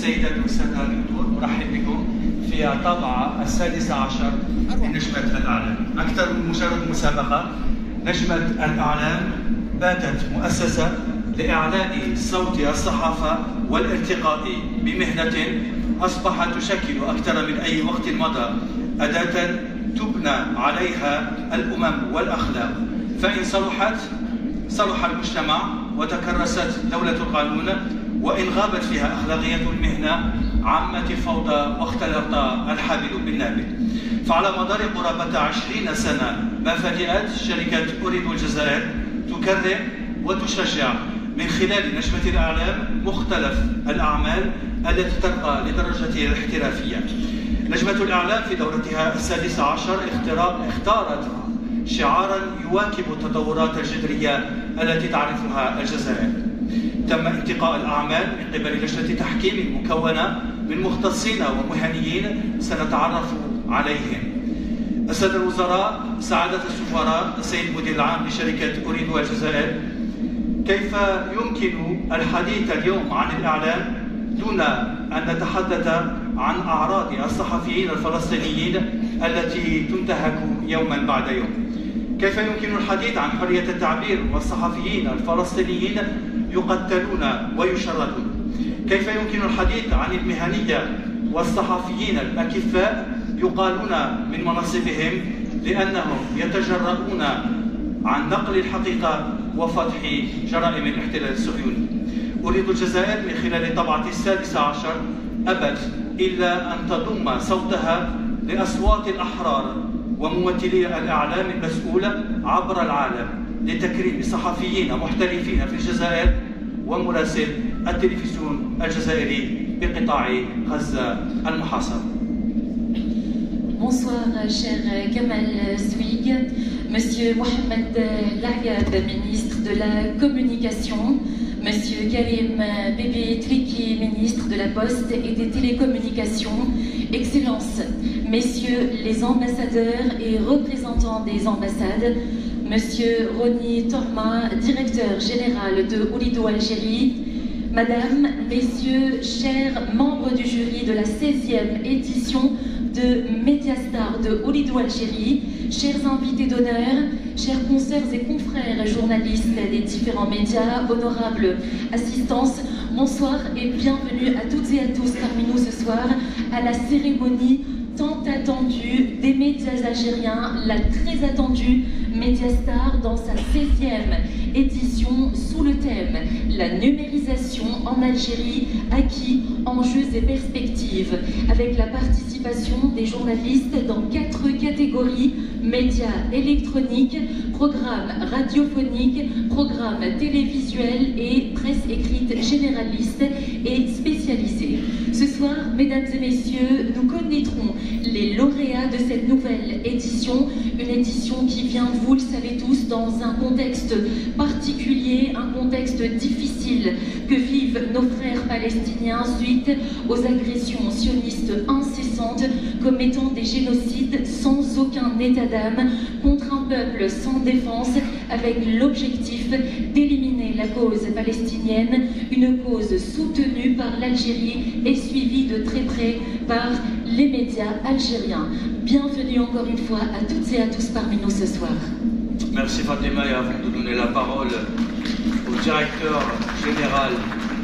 سيدات والسادة الحضور مرحب بكم في الطابعة السادسة عشر من نجمة الأعلام. أكثر من مجرد مسابقة نجمة الأعلام باتت مؤسسة لإعلاء صوت الصحافة والارتقاء بمهنة أصبحت تشكل أكثر من أي وقت مضى أداة تبنى عليها الأمم والأخلاق. فإن صلحت صلح المجتمع وتكرست دولة القانون وإن غابت فيها أخلاقية المهنة عمت الفوضى واختلط الحابل بالنابل. فعلى مدار قرابة عشرين سنة ما فجأت شركة أوريد الجزائر تكرم وتشجع من خلال نجمة الأعلام مختلف الأعمال التي ترقى لدرجة الاحترافية نجمة الإعلام في دورتها السادسة عشر اختارت شعارا يواكب التطورات الجذرية التي تعرفها الجزائر. تم انتقاء الأعمال من قبل لجنة تحكيم مكونة من مختصين ومهنيين سنتعرف عليهم. السادة الوزراء سعادة السفراء السيد المدير العام لشركة أريد الجزائر. كيف يمكن الحديث اليوم عن الإعلام دون أن نتحدث عن أعراض الصحفيين الفلسطينيين التي تنتهك يوما بعد يوم؟ كيف يمكن الحديث عن حرية التعبير والصحفيين الفلسطينيين يقتلون ويشردون كيف يمكن الحديث عن المهنية والصحفيين الأكفاء يقالون من مناصبهم لأنهم يتجرؤون عن نقل الحقيقة وفتح جرائم الاحتلال الصهيوني؟ أريد الجزائر من خلال الطبعة السادسة عشر أبت إلا أن تضم صوتها لأصوات الأحرار وممثلي الإعلام المسؤولة عبر العالم. لتكريم صحفيين محترفين في الجزائر ومراسل التلفزيون الجزائري بقطاع غزة المحاصر. Bonsoir, cher Kamal Swig, Monsieur Mohamed Layad, ministre de la Communication, Monsieur Karim Bébé Triki, ministre de la Poste et des Télécommunications, Excellences, Messieurs les ambassadeurs et représentants des ambassades, Monsieur Roni Torma, directeur général de Oulido Algérie, Madame, Messieurs, chers membres du jury de la 16e édition de Mediastar de Oulido Algérie, chers invités d'honneur, chers consoeurs et confrères journalistes des différents médias, honorables assistance, bonsoir et bienvenue à toutes et à tous parmi nous ce soir à la cérémonie tant attendue des médias algériens, la très attendue Mediastar dans sa 16e édition sous le thème La numérisation en Algérie, acquis, enjeux et perspectives, avec la participation des journalistes dans quatre catégories médias électroniques, programmes radiophoniques, programmes télévisuels et presse écrite généraliste et spécialisée. Ce soir, mesdames et messieurs, nous connaîtrons les lauréats de cette nouvelle édition, une édition qui vient, vous le savez tous, dans un contexte particulier, un contexte difficile que vivent nos frères palestiniens suite aux agressions sionistes incessantes commettant des génocides sans aucun état d'âme contre un peuple sans défense avec l'objectif d'éliminer la cause palestinienne, une cause soutenue par l'Algérie et suivie de très près par les médias algériens. Bienvenue encore une fois à toutes et à tous parmi nous ce soir. Merci Fatima et avant de donner la parole au directeur général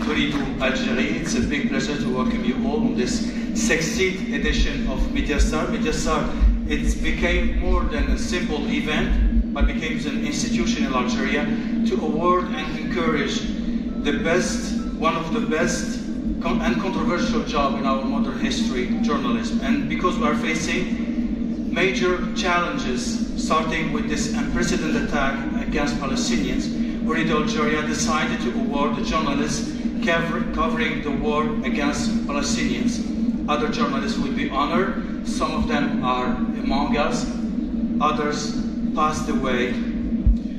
Toledo Algérie, it's a big pleasure to welcome you all on this 16th edition of Mediastar. Mediastar, it became more than a simple event, but became an institution in Algeria to award and encourage the best, one of the best and controversial job in our modern history, journalism. And because we are facing major challenges, starting with this unprecedented attack against Palestinians, Urido Algeria decided to award the journalists covering the war against Palestinians. Other journalists will be honored. Some of them are among us. Others passed away.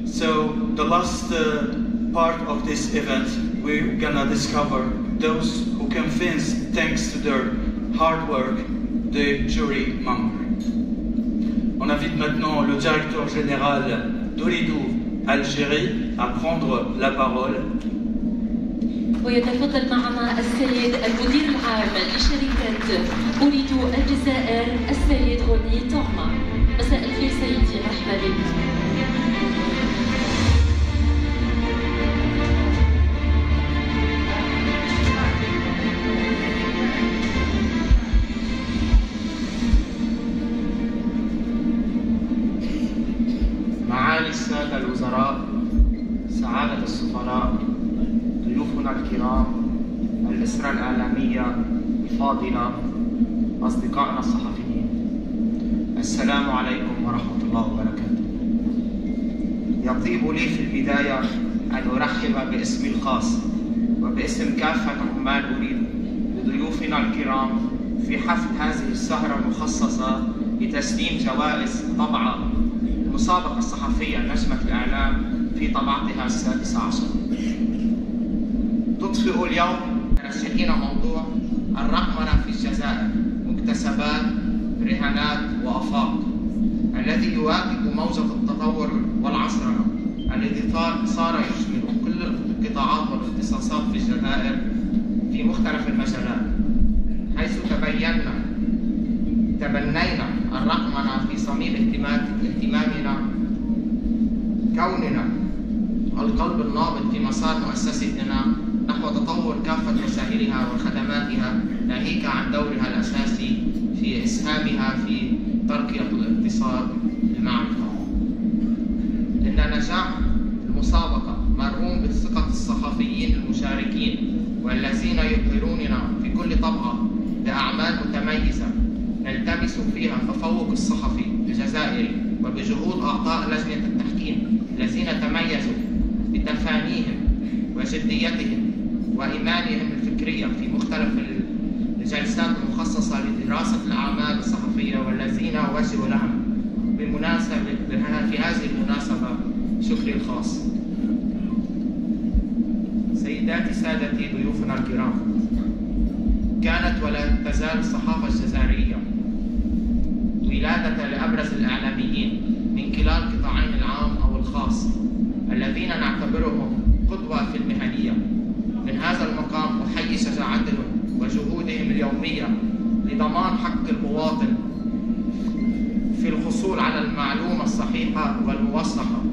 So the last uh, part of this event, we're gonna discover those who convinced, thanks to their hard work, the jury member. On invite maintenant le directeur général d'Oridou Algérie à prendre la parole ويتفضل معنا السيد المدير العام العام لشركة أريد الجزائر السيد روني توما مساء الخير سيدي مرحبا بك السادة الوزراء سعادة السفراء ضيوفنا الكرام الأسرة الإعلامية الفاضلة أصدقائنا الصحفيين. السلام عليكم. ورحمة الله وبركاته. يطيب لي في البداية أن أرحب باسمي الخاص وباسم كافة عمال أريد بضيوفنا الكرام في حفل هذه السهرة المخصصة لتسليم جوائز طبعة المسابقة الصحفية نجمة الإعلام في طبعتها السادسة عشر. تطفئ اليوم مرشحين موضوع الرقمنة في الجزائر مكتسبات رهانات وآفاق. الذي يواكب موجة التطور والعصرنة الذي صار يشمل كل القطاعات والاختصاصات في الجزائر في مختلف المجالات حيث تبينا تبنينا الرقمنة في صميم اهتمامنا كوننا القلب النابض في مسار مؤسستنا نحو تطور كافة وسائلها وخدماتها ناهيك عن دورها الأساسي في إسهامها في ترقية الاقتصاد المعرفة إن نجاح المسابقة مرهون بثقة الصحفيين المشاركين والذين يبهروننا في كل طبقة بأعمال متميزة نلتمس فيها تفوق الصحفي الجزائري وبجهود أعضاء لجنة التحكيم الذين تميزوا بتفانيهم وجديتهم وإيمانهم الفكرية في مختلف الجلسات المخصصة لدراسة الأعمال الصحفية والذين أوجه لهم بمناسبة في هذه المناسبة شكري الخاص. سيداتي سادتي ضيوفنا الكرام كانت ولا تزال الصحافة الجزائرية ولادة لأبرز الإعلاميين من كلا القطاعين العام أو الخاص الذين نعتبرهم قدوة في المهنية. من هذا المقام أحيي شجاعتهم وجهودهم اليومية لضمان حق المواطن في الحصول على المعلومة الصحيحة والموثقة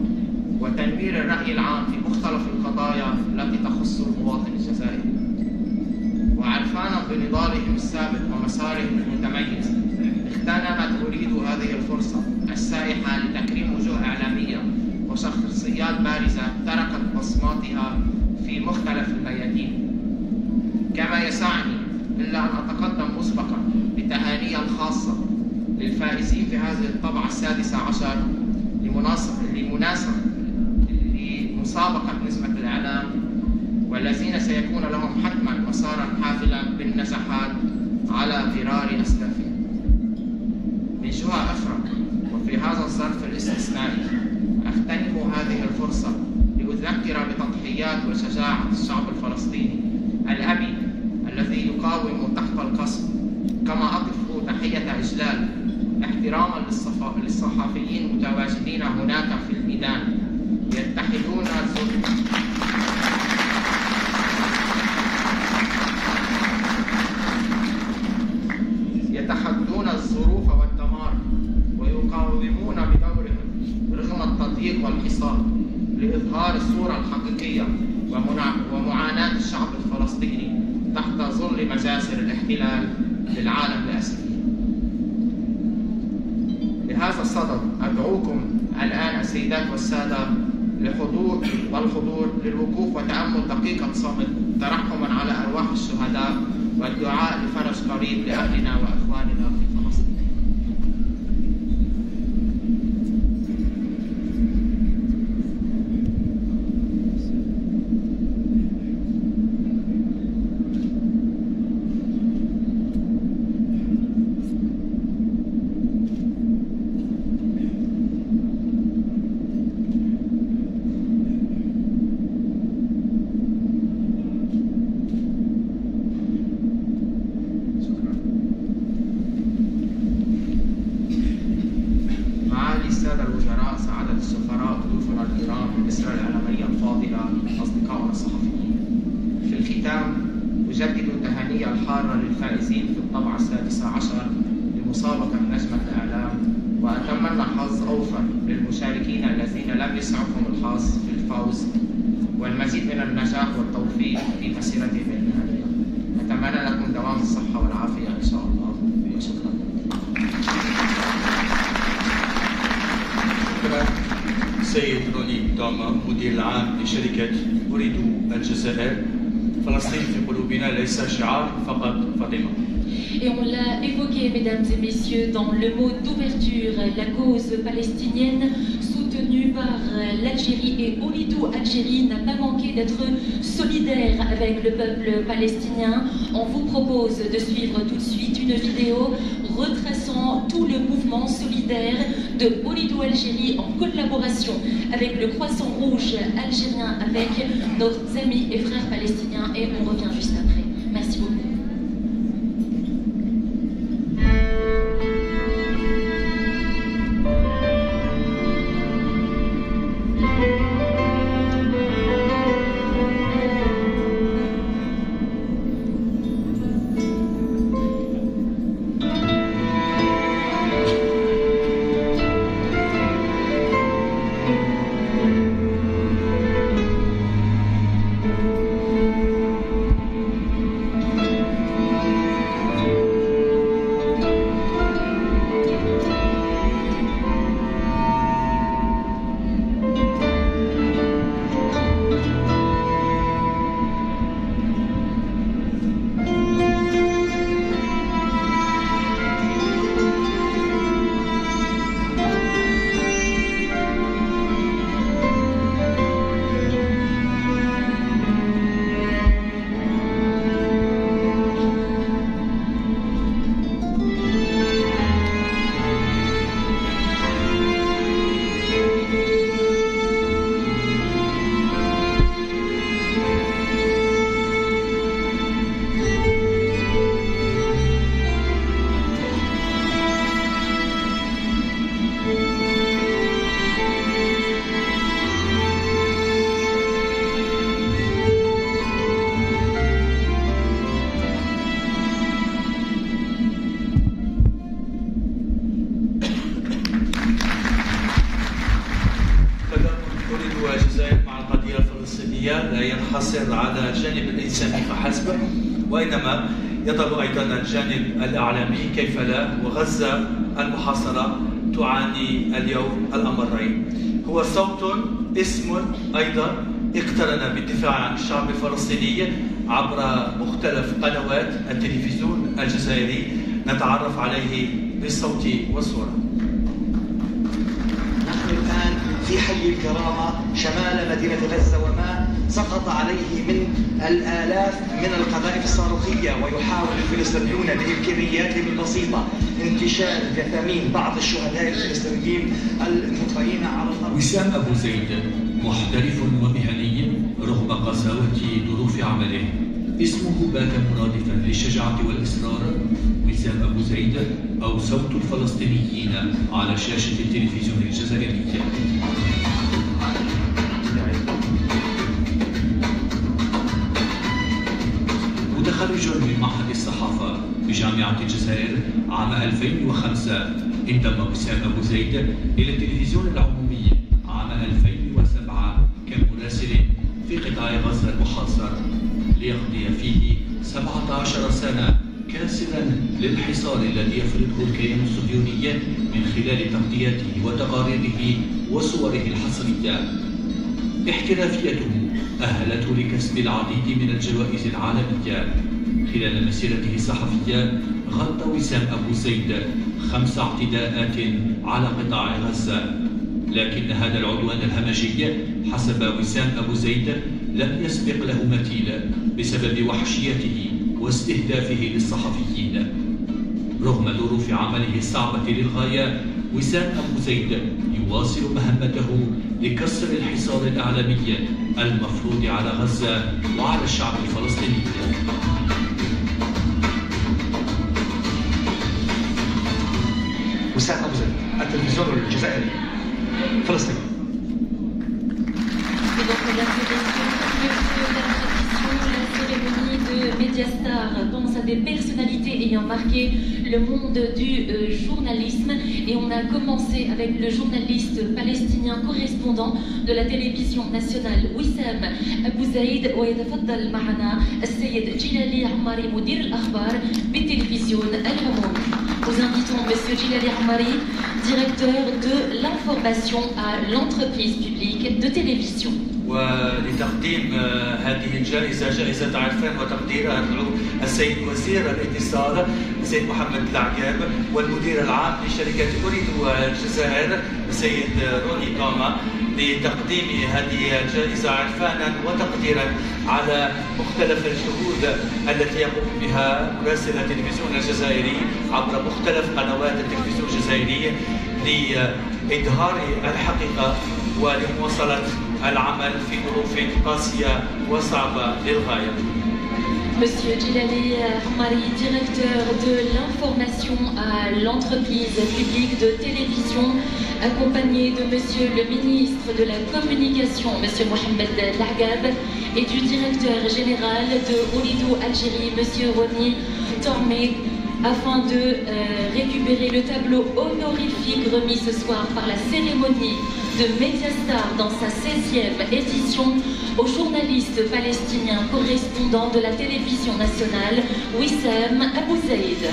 وتنوير الرأي العام في مختلف القضايا التي تخص المواطن الجزائري. وعرفانا بنضالهم السابق ومسارهم المتميز. اغتنمت أريد هذه الفرصة السائحة لتكريم وجوه إعلامية وشخصيات بارزة تركت بصماتها في مختلف الميادين كما يسعني إلا أن أتقدم مسبقا بتهانية الخاصة للفائزين في هذه الطبعة السادسة عشر لمناسبة لمناسبة لمسابقة نسبة الإعلام والذين سيكون لهم حتما مسارا حافلا بالنجاحات على غرار أسلافهم. من جهة أخرى وفي هذا الظرف الاستثنائي أغتنم هذه الفرصة لأذكر بتضحيات وشجاعة الشعب الفلسطيني الأبي الذي يقاوم تحت القصف كما أقف تحية إجلال احتراما للصحفيين المتواجدين هناك في الميدان. يتحدون يتحدون الظروف والدمار ويقاومون بدورهم رغم التضييق والحصار لإظهار الصورة الحقيقية ومعاناة الشعب الفلسطيني تحت ظل مجاسر الاحتلال للعالم الأسفل لهذا الصدد أدعوكم الآن السيدات والسادة لحضور والحضور للوقوف وتأمل دقيقة صمت. ترحما على أرواح الشهداء والدعاء لفرج قريب لأهلنا وإخواننا. في يسعفهم الحظ في الفوز والمزيد من النجاح والتوفيق في مسيرتهم المهنية أتمنى لكم دوام الصحة والعافية إن شاء الله وشكرا شكرا سيد روني دوما مدير العام لشركة أريد الجزائر فلسطين في قلوبنا ليس شعار فقط فاطمة Et on l'a évoqué, mesdames et messieurs, dans le mot d'ouverture, la cause palestinienne par l'Algérie et Olidou Algérie n'a pas manqué d'être solidaire avec le peuple palestinien. On vous propose de suivre tout de suite une vidéo retraçant tout le mouvement solidaire de Olidou Algérie en collaboration avec le Croissant Rouge algérien, avec nos amis et frères palestiniens. Et on revient juste après. لا وغزة المحاصرة تعاني اليوم الأمرين. هو صوت اسم أيضا اقترن بالدفاع عن الشعب الفلسطيني عبر مختلف قنوات التلفزيون الجزائري. نتعرف عليه بالصوت والصورة. نحن الآن في حي الكرامة شمال مدينة غزة وما سقط عليه من الآلاف من القذائف الصاروخية ويحاول الفلسطينيون بإمكانياتهم البسيطة انتشال جثامين بعض الشهداء الفلسطينيين المطفئين على الأرض. وسام أبو زيد محترف ومهني رغم قساوة ظروف عمله. اسمه بات مرادفا للشجاعة والإصرار. وسام أبو زيد أو صوت الفلسطينيين على شاشة التلفزيون الجزائري معهد الصحافة بجامعة الجزائر عام 2005 انضم وسام أبو زيد إلى التلفزيون العمومي عام 2007 كمراسل في قطاع غزة المحاصر ليقضي فيه 17 سنة كاسرا للحصار الذي يفرضه الكيان الصهيوني من خلال تغطياته وتقاريره وصوره الحصرية. احترافيته أهلته لكسب العديد من الجوائز العالمية. خلال مسيرته الصحفية غطى وسام أبو زيد خمس اعتداءات على قطاع غزة. لكن هذا العدوان الهمجي حسب وسام أبو زيد لم يسبق له مثيل بسبب وحشيته واستهدافه للصحفيين. رغم ظروف عمله الصعبة للغاية وسام أبو زيد يواصل مهمته لكسر الحصار الإعلامي المفروض على غزة وعلى الشعب الفلسطيني. وسام أبو زيد التلفزيون الجزائري فلسطين Et donc, mesdames et messieurs, monsieur la tradition, la cérémonie de Mediastar pense à des personnalités ayant marqué le monde du euh, journalisme et on a commencé avec le journaliste palestinien correspondant de la télévision nationale Wissam Abou Zaid ويتفضل معنا السيد جلالي عماري مدير الأخبار بالتلفزيون العمومي. nous invitons Monsieur Gilali Amari, directeur de l'information à l'entreprise publique de télévision. ولتقديم آه، هذه الجائزة جائزة عرفان وتقديرها ندعو السيد وزير الاتصال السيد محمد العقاب والمدير العام لشركة أريد الجزائر السيد روني كوما لتقديم هذه الجائزة عرفانا وتقديرا على مختلف الجهود التي يقوم بها مراسل التلفزيون الجزائري عبر مختلف قنوات التلفزيون الجزائري لإظهار الحقيقة ولمواصلة العمل في ظروف قاسية وصعبة للغاية. Monsieur Djilali Hamari, directeur de l'information à l'entreprise publique de télévision, accompagné de Monsieur le ministre de la Communication, Monsieur Mohamed Lagab, et du directeur général de Olidou Algérie, Monsieur Roni Tormé, afin de euh, récupérer le tableau honorifique remis ce soir par la cérémonie de Mediastar dans sa 16e édition au journaliste palestinien correspondant de la télévision nationale, Wissam Abou Zaid.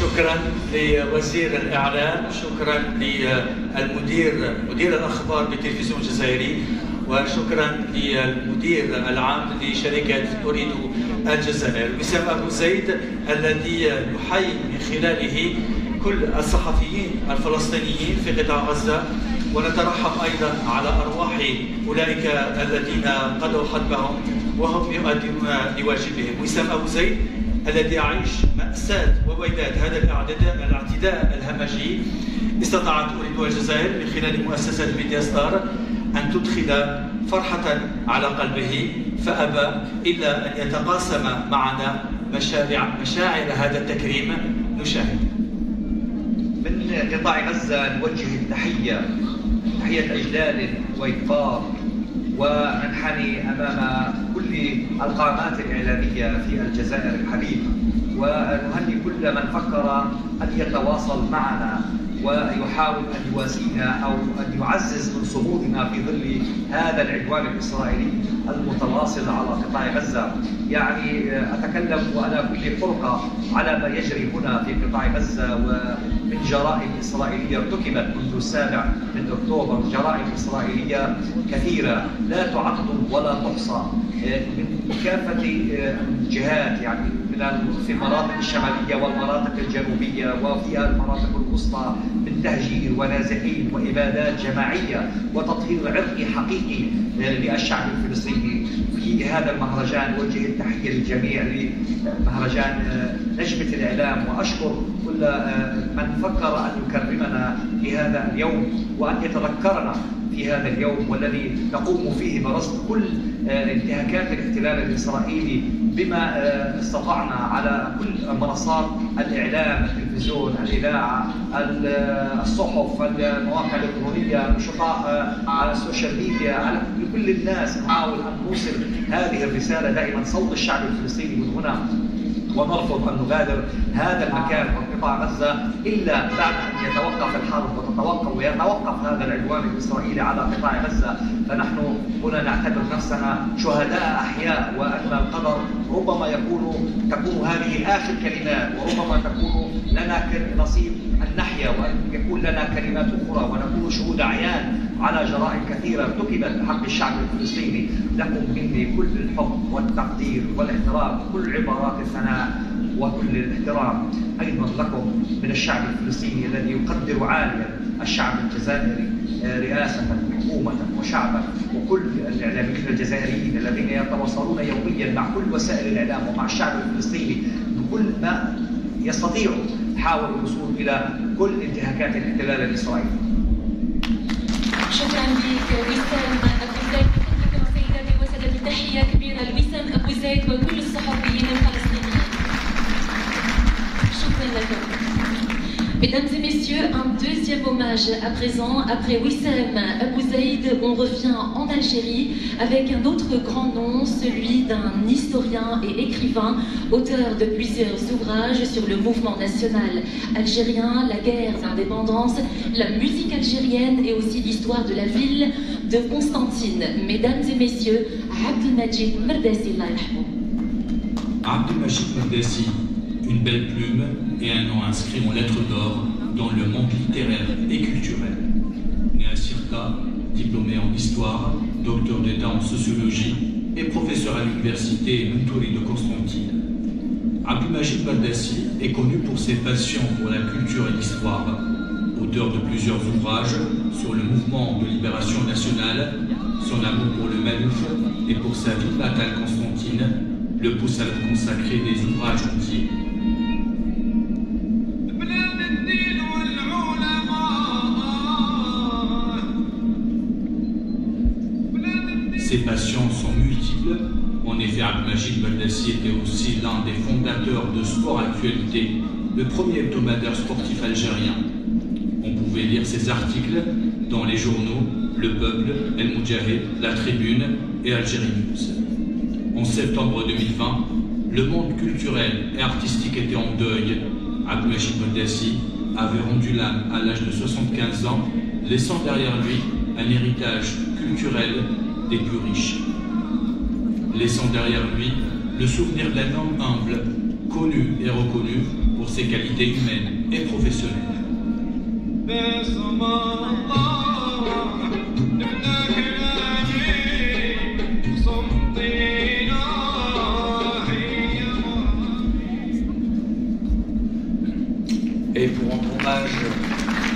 شكرا لوزير الإعلام. شكرا للمدير مدير الأخبار بالتلفزيون الجزائري وشكرا للمدير العام لشركة اريد الجزائر. وسام أبو زيد الذي يحيي من خلاله كل الصحفيين الفلسطينيين في قطاع غزة. ونترحم أيضا على أرواح أولئك الذين قضوا حتمهم وهم يؤدون لواجبهم. وسام أبو زيد الذي يعيش مأساة وويلات هذا الاعتداء الاعتداء الهمجي استطاعت أريد الجزائر من خلال مؤسسة ميديا ستار أن تدخل فرحة على قلبه فأبى إلا أن يتقاسم معنا مشاعر, مشاعر هذا التكريم. نشاهد. من قطاع غزة نوجه التحية تحية إجلال وإكبار وننحني أمام كل القامات الإعلامية في الجزائر الحبيبة ونهني كل من فكر أن يتواصل معنا ويحاول أن يواسينا أو أن يعزز من صمودنا في ظل هذا العدوان الإسرائيلي المتواصل على قطاع غزة. يعني أتكلم وأنا كل فرقة على ما يجري هنا في قطاع غزة ومن جرائم إسرائيلية ارتكبت منذ السابع من أكتوبر جرائم إسرائيلية كثيرة لا تعد ولا تحصى من كافة الجهات يعني من في المناطق الشمالية والمناطق الجنوبية وفي المناطق الوسطى من تهجير ونازحين وإبادات جماعية وتطهير عرقي حقيقي للشعب الفلسطيني في هذا المهرجان. وجه التحية للجميع لمهرجان نجمة الإعلام وأشكر كل من فكر أن يكرمنا في هذا اليوم وأن يتذكرنا في هذا اليوم والذي نقوم فيه برصد كل انتهاكات الاحتلال الإسرائيلي بما استطعنا على كل منصات الإعلام التلفزيون الإذاعة الصحف المواقع الإلكترونية نشطاء على السوشيال ميديا على كل الناس نحاول أن نوصل هذه الرسالة دائما. صوت الشعب الفلسطيني من هنا ونرفض أن نغادر هذا المكان وقطاع غزة إلا بعد أن يتوقف الحرب وتتوقف ويتوقف هذا العدوان الإسرائيلي على قطاع غزة. فنحن هنا نعتبر نفسنا شهداء أحياء وأن القدر. ربما يكون تكون هذه آخر كلمات وربما تكون لنا نصيب أن نحيا وأن يكون لنا كلمات أخرى ونكون شهود عيان على جرائم كثيرة ارتكبت بحق الشعب الفلسطيني. لكم مني كل الحب والتقدير والاحترام كل عبارات الثناء وكل الاحترام. أيضا لكم من الشعب الفلسطيني الذي يقدر عاليا الشعب الجزائري رئاسة حكومة وشعبا وكل الإعلاميين الجزائريين الذين يتواصلون يوميا مع كل وسائل الإعلام ومع الشعب الفلسطيني. بكل ما يستطيعوا حاولوا الوصول إلى كل انتهاكات الاحتلال الإسرائيلي شكرا لك وسام أبو زيد. شكرا سيداتي وسادتي تحيه كبيرة لوسام أبو زيد وكل الصحفيين الفلسطينيين. شكرا لكم. Mesdames et messieurs, un deuxième hommage à présent. Après Wissem Abou Zaïd, on revient en Algérie avec un autre grand nom, celui d'un historien et écrivain, auteur de plusieurs ouvrages sur le mouvement national algérien, la guerre d'indépendance, la musique algérienne et aussi l'histoire de la ville de Constantine. Mesdames et messieurs, Abdelmajid Merdassi, Abdelmajid Merdassi, une belle plume et un nom inscrit en lettres d'or dans le monde littéraire et culturel. Né à Sirta, diplômé en histoire, docteur d'État en sociologie et professeur à l'université Montori de Constantine. Abdelmajid Baldassi est connu pour ses passions pour la culture et l'histoire, auteur de plusieurs ouvrages sur le mouvement de libération nationale, son amour pour le Malouf et pour sa ville natale Constantine, le pousse à consacrer des ouvrages entiers. Ses passions sont multiples. En effet, Abdelmajid Baldassi était aussi l'un des fondateurs de Sport Actualité, le premier hebdomadaire sportif algérien. On pouvait lire ses articles dans les journaux Le Peuple, El Moudjahid, La Tribune et Algérie News. En septembre 2020, le monde culturel et artistique était en deuil. Abdelmajid Baldassi avait rendu l'âme à l'âge de 75 ans, laissant derrière lui un héritage culturel des plus riches, laissant derrière lui le souvenir d'un homme humble, connu et reconnu pour ses qualités humaines et professionnelles. Et pour rendre hommage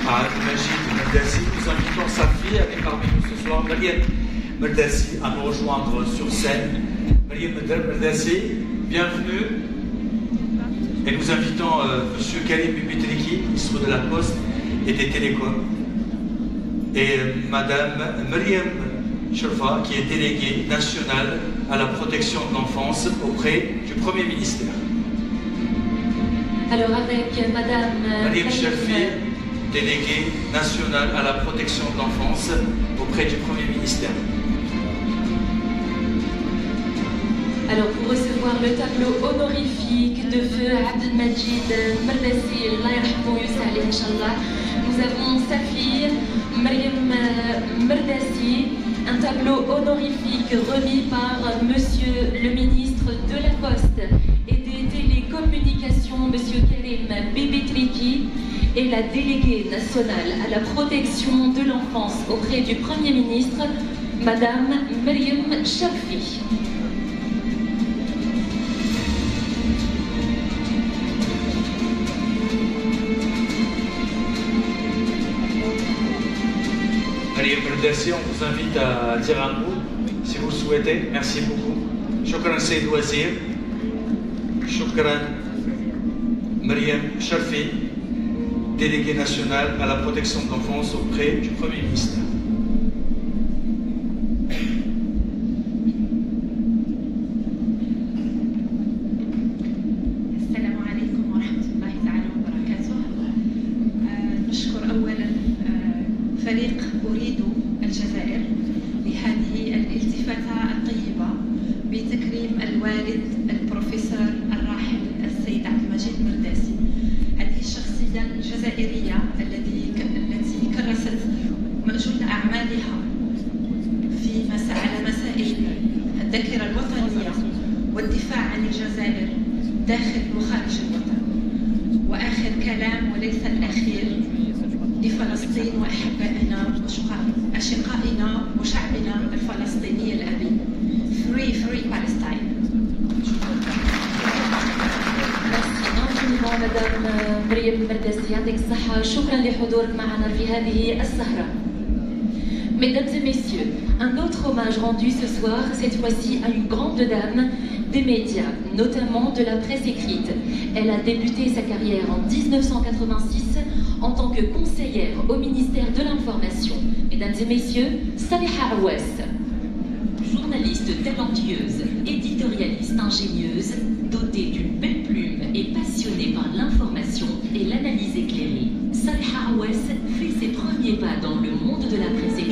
à Majid Merdassi, nous invitons sa fille, elle est parmi nous ce soir, Mariette. Merdassi à nous rejoindre sur scène. Mariam Merdassi, bienvenue. Et nous invitons euh, M. Karim Bibitriki, ministre de la Poste et des Télécoms, et euh, Madame Mariam Sherfa, qui est déléguée nationale à la protection de l'enfance auprès du Premier ministère. Alors avec Madame Mariam Sherfi, déléguée nationale à la protection de l'enfance auprès du Premier ministère. Alors pour recevoir le tableau honorifique de feu Abdelmajid Merdassi, nous avons sa fille Mariam Merdassi, un tableau honorifique remis par Monsieur le ministre de la Poste et des télécommunications, Monsieur Karim Bibitriki, et la déléguée nationale à la protection de l'enfance auprès du Premier ministre, Madame Mariam Shafi. Merdassi, on vous invite à dire un mot si vous le souhaitez. Merci beaucoup. Shukran Seyd Wazir. Shukran Mariam Sharfi, déléguée nationale à la protection de l'enfance auprès du Premier ministre. المجيد مرداسي هذه الشخصية الجزائرية الذي التي كرست جل أعمالها في مسا على مسائل الذاكرة الوطنية والدفاع عن الجزائر داخل وخارج الوطن. وآخر كلام وليس الأخير لفلسطين وأحبائنا وأشقائنا وشعبنا الفلسطيني. شكرا لحضورك معنا في هذه السهرة Mesdames et messieurs, un autre hommage rendu ce soir, cette fois-ci à une grande dame des médias, notamment de la presse écrite. Elle a débuté sa carrière en 1986 en tant que conseillère au ministère de l'Information. Mesdames et messieurs, Saliha Aouas. Journaliste talentueuse, éditorialiste ingénieuse, dotée d'une belle plume plume et passionné par l'information et l'analyse éclairée, Salih Aoues fait dans le monde de la presse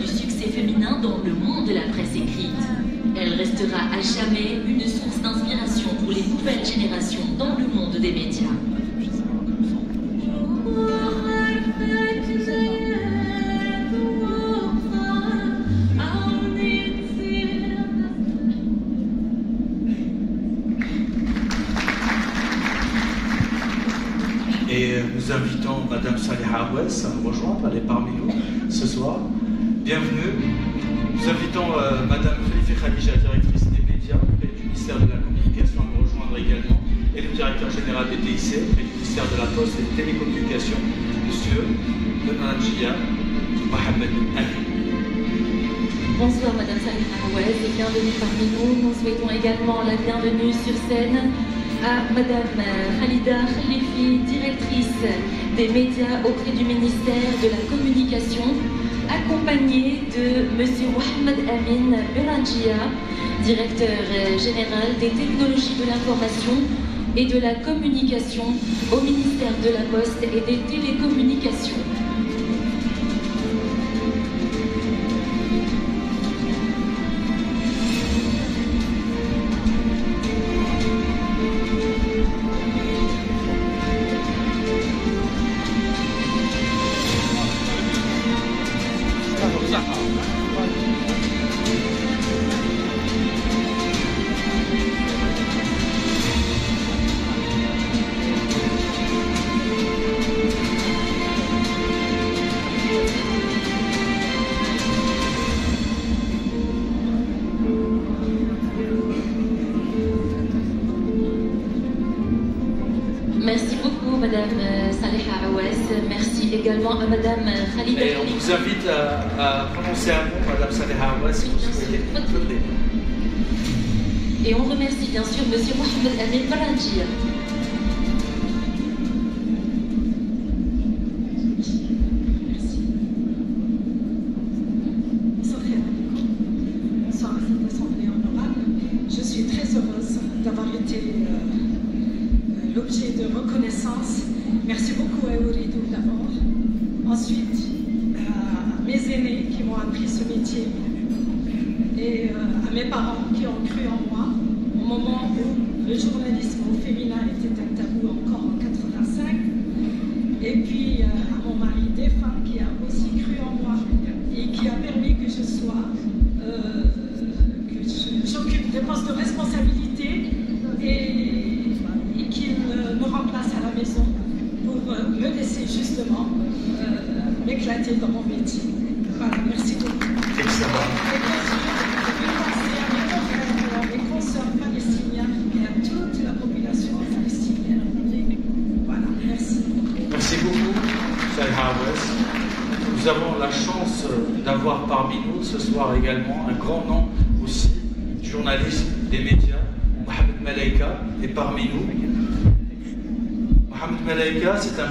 du succès féminin dans le monde de la presse écrite. Elle restera à jamais une source d'inspiration pour les nouvelles générations dans le monde des médias. La bienvenue sur scène à Madame Khalida Khalifi, directrice des médias auprès du ministère de la Communication, accompagnée de Monsieur Mohamed Amin Beranjia, directeur général des technologies de l'information et de la communication au ministère de la Poste et des télécommunications. Et on vous invite à, à prononcer un mot, Madame Aouès, si vous souhaitez. Et on remercie bien sûr Monsieur Mohamed Amin Baranjia.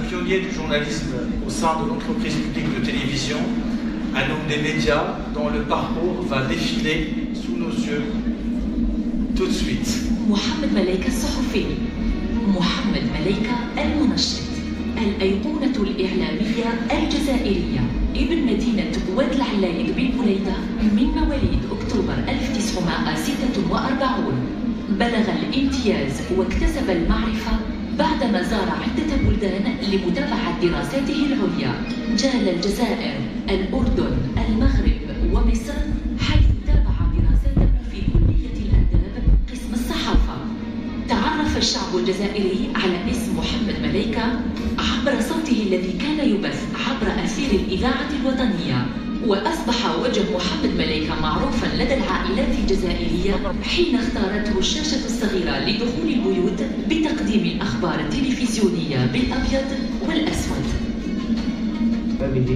pionnier du journalisme au sein de l'entreprise publique de télévision, un homme des médias dont le parcours va défiler sous nos yeux tout de suite. محمد ملايكة الصحفي محمد ملايكة المنشط الأيقونة الإعلامية الجزائرية ابن مدينة واد العلايق بالبليدة من مواليد أكتوبر 1946 بلغ الامتياز واكتسب المعرفة بعدما زار عدة بلدان لمتابعة دراساته العليا جال الجزائر، الأردن، المغرب ومصر حيث تابع دراساته في كلية الآداب قسم الصحافة. تعرف الشعب الجزائري على اسم محمد ملايكة عبر صوته الذي كان يبث عبر أثير الإذاعة الوطنية وأصبح وجه محمد الجزائرية حين اختارته الشاشة الصغيرة لدخول البيوت بتقديم الأخبار التلفزيونية بالأبيض والأسود. هذه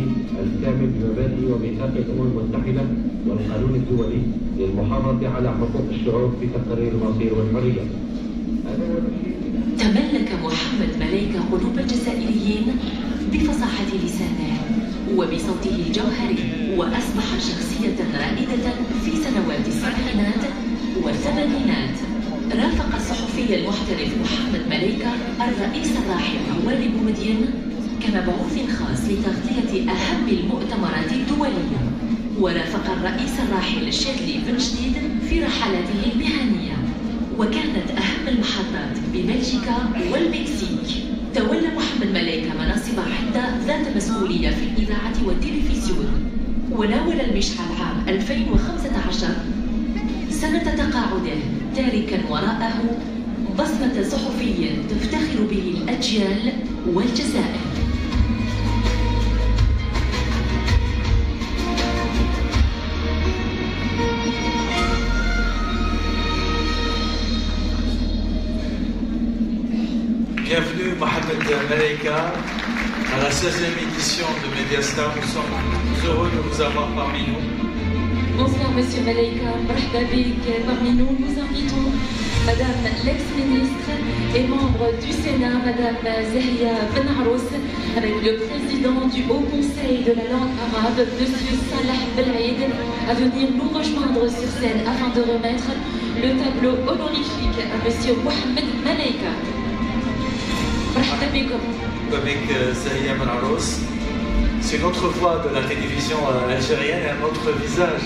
الكامل بمبادئ وميثاق الأمم المتحدة والقانون الدولي للمحافظة على حقوق الشعوب في تقرير المصير هو تملك محمد مليكة قلوب الجزائريين بفصاحة لسانه. وبصوته الجوهري وأصبح شخصية رائدة في سنوات السبعينات والثمانينات. رافق الصحفي المحترف محمد مليكة الرئيس الراحل عواد بومدين كمبعوث خاص لتغطية أهم المؤتمرات الدولية. ورافق الرئيس الراحل الشاذلي بن جديد في رحلاته المهنية. وكانت أهم المحطات ببلجيكا والمكسيك. تولى محمد ملايكة مناصب عدة ذات مسؤولية في الإذاعة والتلفزيون. وناول المشعل عام 2015 سنة تقاعده تاركا وراءه بصمة صحفي تفتخر به الأجيال والجزائر. Ereka, hein. à la 16e édition de Mediastar. Nous sommes heureux de vous avoir parmi nous. Bonsoir Monsieur Malaika, hein. parmi nous. Nous invitons Madame l'ex-ministre et membre du Sénat, Madame Zahia Benarous, avec le président du Haut Conseil de la langue arabe, Monsieur Salah Belaïd, à venir nous rejoindre sur scène afin de remettre le tableau honorifique à Monsieur Mohamed Malaika. مرحبا بكم. Avec euh, Zahia Benarous. C'est une autre voix de la télévision euh, algérienne et un autre visage.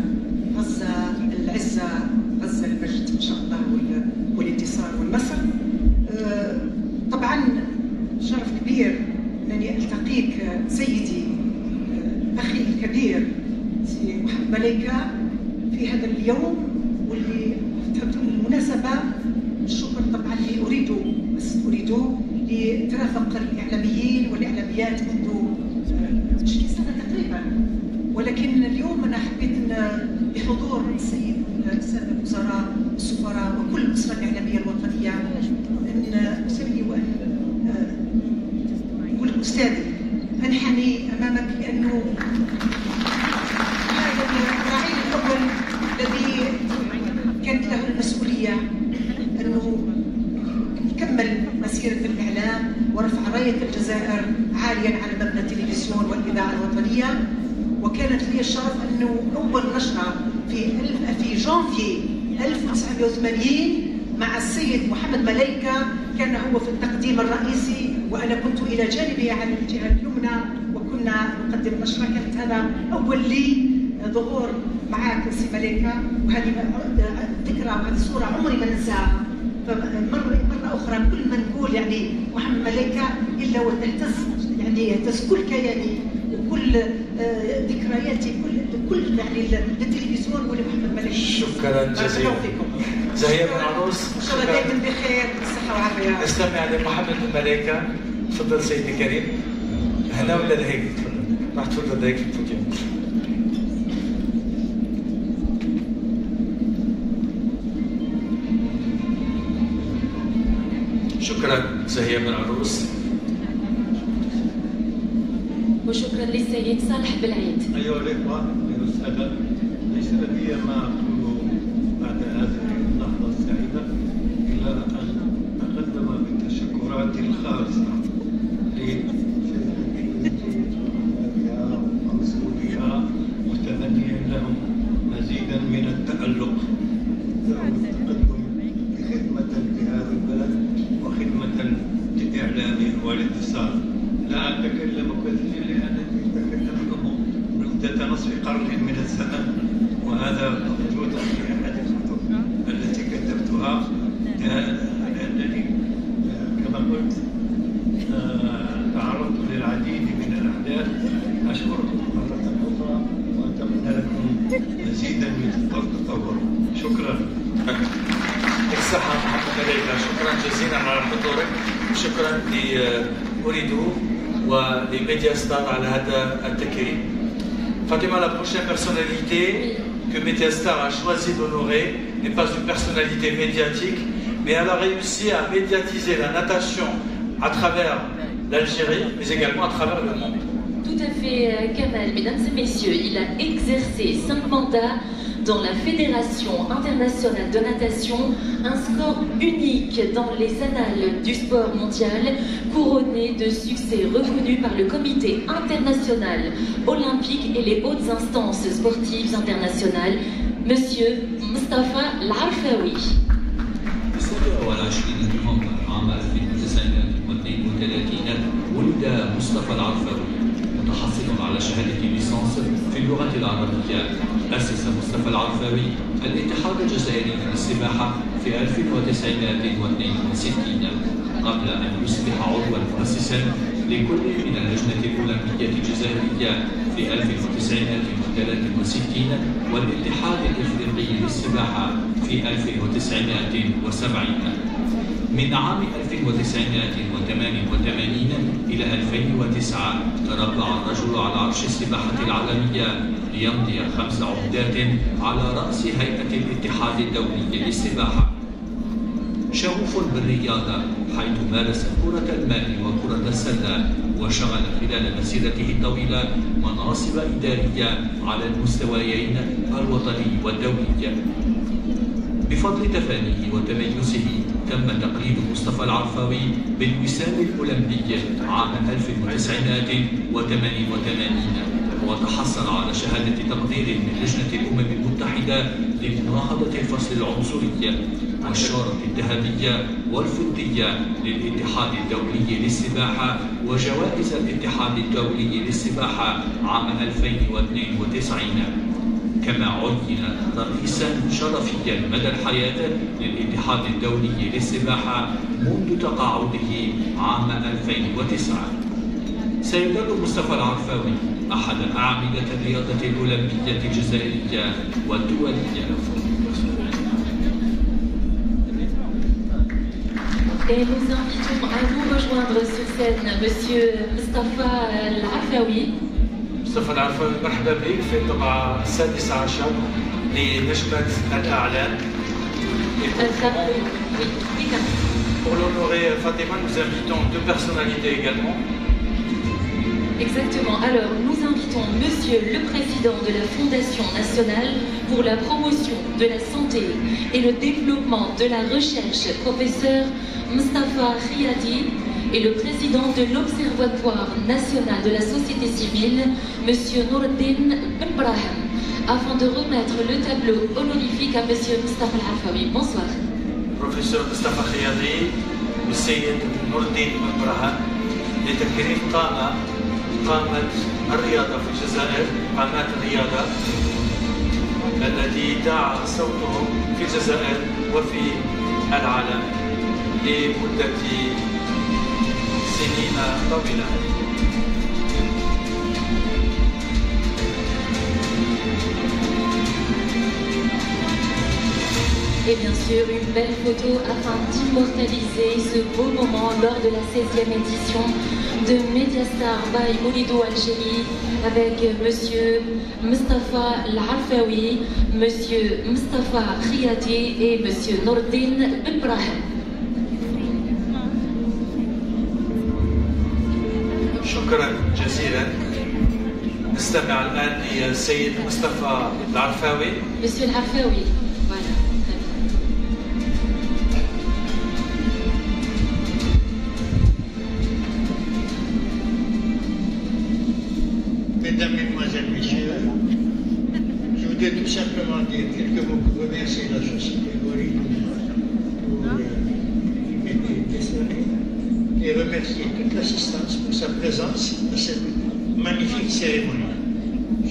غزة العزة غزة المجد إن شاء الله وال- والانتصار والنصر آه، طبعا شرف كبير أنني ألتقيك آه، سيدي آه، أخي الكبير سي محمد مليكة في هذا اليوم واللي تحب بالمناسبة الشكر طبعا اللي أريد بس أريد لترافق الإعلاميين والإعلاميات. منذ آه، 20 سنة تقريبا ولكن اليوم أنا حبيت أن بحضور السيد السادة الوزراء السفراء وكل الأسرة الإعلامية الوطنية أن أسمي وأن آه، أنحني أمامك لأنه هذا الرعيل الأول الذي كانت له المسؤولية أنه يكمل مسيرة الإعلام ورفع راية الجزائر عاليا على مبنى التلفزيون والإذاعة الوطنية. وكانت لي الشرف أنه أول نشرة في في جانفي 1980 مع السيد محمد ملايكة كان هو في التقديم الرئيسي وأنا كنت إلى جانبه على الجهة اليمنى وكنا نقدم نشرة كانت هذا أول لي ظهور معك سي ملايكة وهذه ذكرى وهذه صورة عمري ما ننساها. فمرة مرة أخرى كل ما نقول يعني محمد ملايكة إلا وتهتز يعني يهتز كل كياني وكل آه، ذكرياتي كل كل يعني للتلفزيون ولمحمد ملايكة شكرا جزيلا. فيكم. زهير بن عروس إن شاء الله دائما بخير بالصحة والعافية. نستمع لمحمد الملائكة تفضل سيدي كريم هنا ولا لهيك؟ تفضل. راح تفضل لديك في البوديوم. شكرا. زهير بن عروس وشكرا للسيد صالح بالعيد. أيها الإخوة السادة ليس لدي ما أقول بعد هذه اللحظة السعيدة إلا أن أقدم بالتشكرات الخالصة Fatima, la prochaine personnalité que Mediastar a choisi d'honorer n'est pas une personnalité médiatique, mais elle a réussi à médiatiser la natation à travers l'Algérie, mais également à travers le monde. Tout à fait, euh, Kamal. Mesdames et messieurs, il a exercé cinq mandats dans la Fédération internationale de natation, un score unique dans les annales du sport mondial, couronné de succès reconnus par le Comité international olympique et les hautes instances sportives internationales, Monsieur Mustafa Larfaoui. ولد مصطفى العرفاوي متحصل على شهادة ليسانس في اللغة العربية. أسس مصطفى العرفاوي الاتحاد الجزائري للسباحة في 1962 قبل أن يصبح عضوا مؤسسا لكل من اللجنة الأولمبية الجزائرية في 1963 والاتحاد الإفريقي للسباحة في 1970 من عام 1988 إلى 2009 تربع الرجل على عرش السباحة العالمية ليمضي خمس عهدات على رأس هيئة الاتحاد الدولي للسباحة. شغوف بالرياضة حيث مارس كرة الماء وكرة السلة وشغل خلال مسيرته الطويلة مناصب إدارية على المستويين الوطني والدولي. بفضل تفانيه وتميزه تم تقليد مصطفى العرفاوي بالوسام الأولمبي عام 1988 وتحصل على شهادة تقدير من لجنة الأمم المتحدة لمناهضة الفصل العنصري والشارة الذهبية والفضية للاتحاد الدولي للسباحة وجوائز الاتحاد الدولي للسباحة عام 2092 كما عين رئيسا شرفيا مدى الحياة للاتحاد الدولي للسباحة منذ تقاعده عام 2009 سيظل مصطفى العرفاوي أحد أعمدة الرياضة الأولمبية الجزائرية والدولية Et nous invitons à nous rejoindre sur scène Monsieur Mustafa Al-Afawi. مصطفى العرفاوي مرحبا بك في الطبعة السادسة عشر لنجمة الأعلام. Pour l'honorer, Fatima, nous invitons deux personnalités également. Exactement. Alors, nous invitons Monsieur le Président de la Fondation nationale pour la promotion de la santé et le développement de la recherche, professeur Mustafa Riyadi, et le Président de l'Observatoire national de la société civile, Monsieur Nourdin Benbrahim, afin de remettre le tableau honorifique à Monsieur Mustafa Al-Hafawi. Bonsoir. Professeur Mustafa Riyadi, السيد نور الدين بن برهان لتكريم قامة قامة الرياضة في الجزائر قامات الرياضة الذي دعا صوتهم في الجزائر وفي العالم لمدة سنين طويلة Et bien sûr, une belle photo afin d'immortaliser ce beau moment lors de la 16e édition de Mediastar by Moulido Algérie avec Monsieur Mustafa Larfaoui, Monsieur Mustafa Khiyati et Monsieur Nordin Ibrahim. نستمع الان للسيد مصطفى العرفاوي Monsieur Larfaoui, voilà. Mesdames, Mesdemoiselles, Messieurs, je voudrais tout simplement dire quelques mots pour remercier la société Gori pour euh, m'aider décerné et remercier toute l'assistance pour sa présence à cette magnifique cérémonie.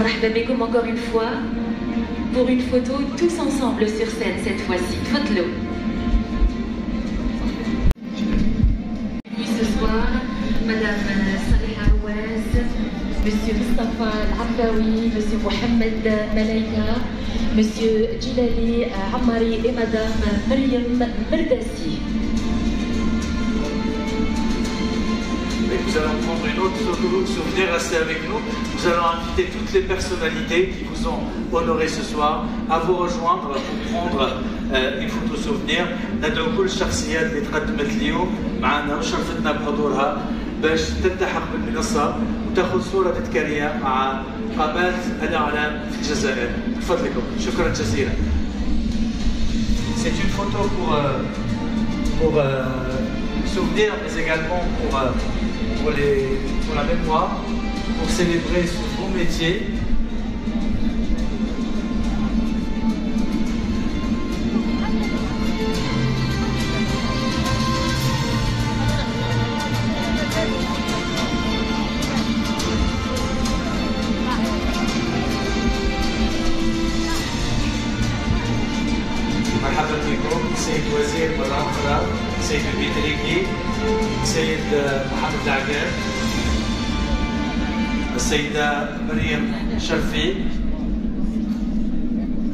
مرحبا بكم encore une fois pour une photo tous ensemble sur scène cette fois-ci. Tfadlou. Puis ce soir, Madame Saliha Ouaz, Monsieur Mustafa Al-Abdawi, Monsieur Mohamed Malaika, Monsieur Djilali Amari et Madame Myriam Merdassi. nous allons prendre une autre photo de souvenir, restez avec nous. Nous allons inviter toutes les personnalités qui vous ont honoré ce soir à vous rejoindre pour prendre آه، une photo souvenir. ندعو كل الشخصيات اللي تقدمت اليوم معنا وشرفتنا بحضورها باش تلتحق بالمنصة وتاخذ صورة تذكارية مع قامات الإعلام في الجزائر. بفضلكم شكرا جزيلا. C'est une photo pour, euh, pour euh, souvenir, mais également pour, euh, pour, la mémoire, pour célébrer ce beau métier. السيدة مريم شرفي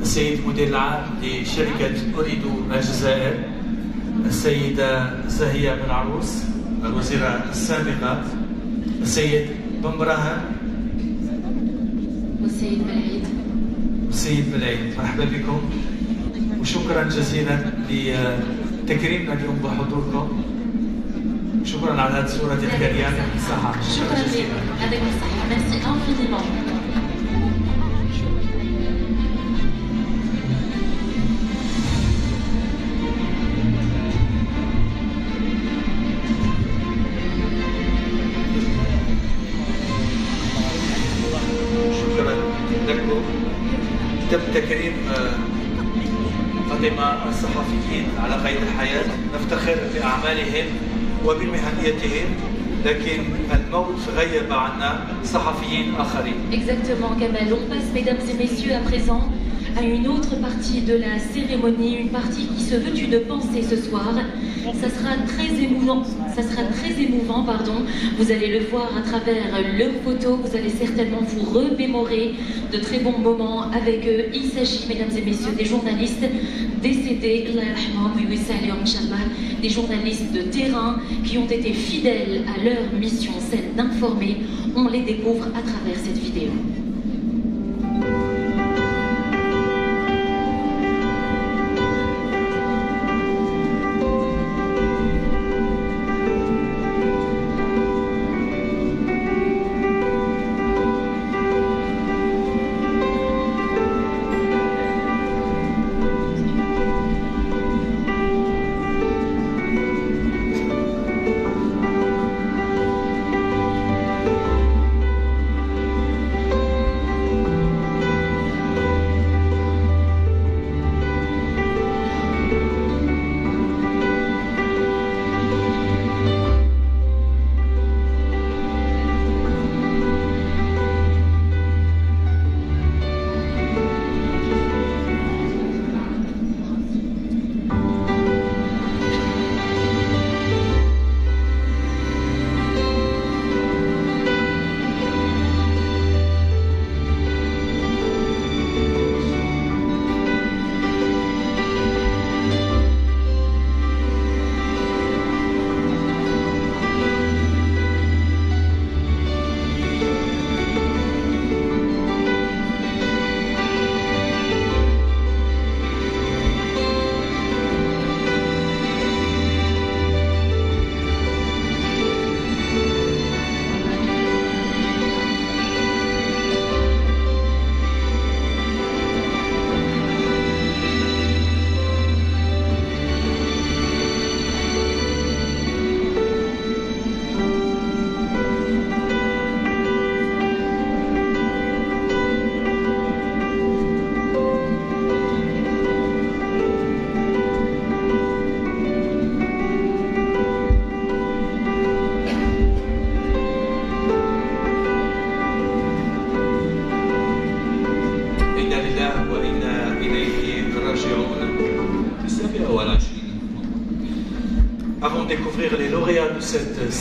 السيد المدير العام لشركة أريدو الجزائر السيدة زاهية بن عروس الوزيرة السابقة السيد بن براهن والسيد بالعيد. السيد بالعيد مرحبا بكم. وشكرا جزيلا لتكريمنا اليوم بحضوركم. شكرا على هذه الصورة التذكارية يعطيكم الصحة شكرا جزيلا Merci infiniment. شكرا. لكم تم تكريم آه، قدم الصحفيين على قيد الحياة. نفتخر بأعمالهم. وبمهنيتهم لكن الموت غيب عنا صحفيين آخرين Exactement, Kamal. On passe, mesdames et messieurs, à présent à une autre partie de la cérémonie, une partie qui se veut une pensée ce soir. Ça sera très émouvant. Ça sera très émouvant, pardon. Vous allez le voir à travers leurs photos. Vous allez certainement vous remémorer de très bons moments avec eux. Il s'agit, mesdames et messieurs, des journalistes décédés, des journalistes de terrain qui ont été fidèles à leur mission, celle d'informer. On les découvre à travers cette vidéo.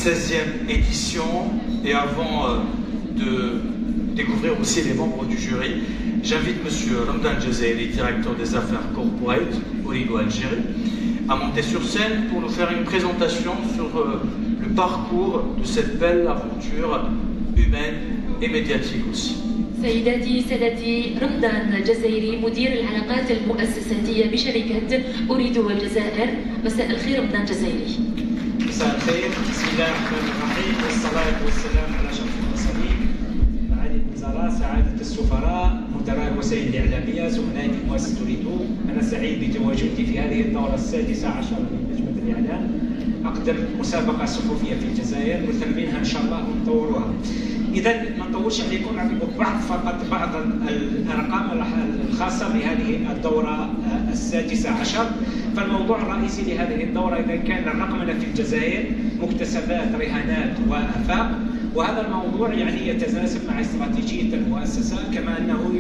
16e édition et avant euh, de découvrir aussi les membres du jury, j'invite M. Ramdan Jazairi, directeur des affaires corporate au Lido Algérie, à monter sur scène pour nous faire une présentation sur euh, le parcours de cette belle aventure humaine et médiatique aussi. سيداتي سادتي رمضان الجزائري مدير العلاقات المؤسساتية بشركة أريد والجزائر مساء الخير رمضان الجزائري مساء الخير بسم الله الرحمن الرحيم. والصلاة والسلام على أشرف المرسلين. معالي الوزراء سعادة السفراء مدراء الوسائل الإعلامية زملائي في مؤسسة أريدو أنا سعيد بتواجدي في هذه الدورة السادسة عشر من نجمة الإعلام. أقدم مسابقة صحفية في الجزائر نثمنها إن شاء الله ونطورها إذا ما نطولش عليكم بعض فقط بعض الأرقام الخاصة بهذه الدورة السادسه عشر فالموضوع الرئيسي لهذه الدورة إذا كان الرقمنه في الجزائر مكتسبات رهانات وآفاق وهذا الموضوع يعني يتناسب مع استراتيجية المؤسسة كما أنه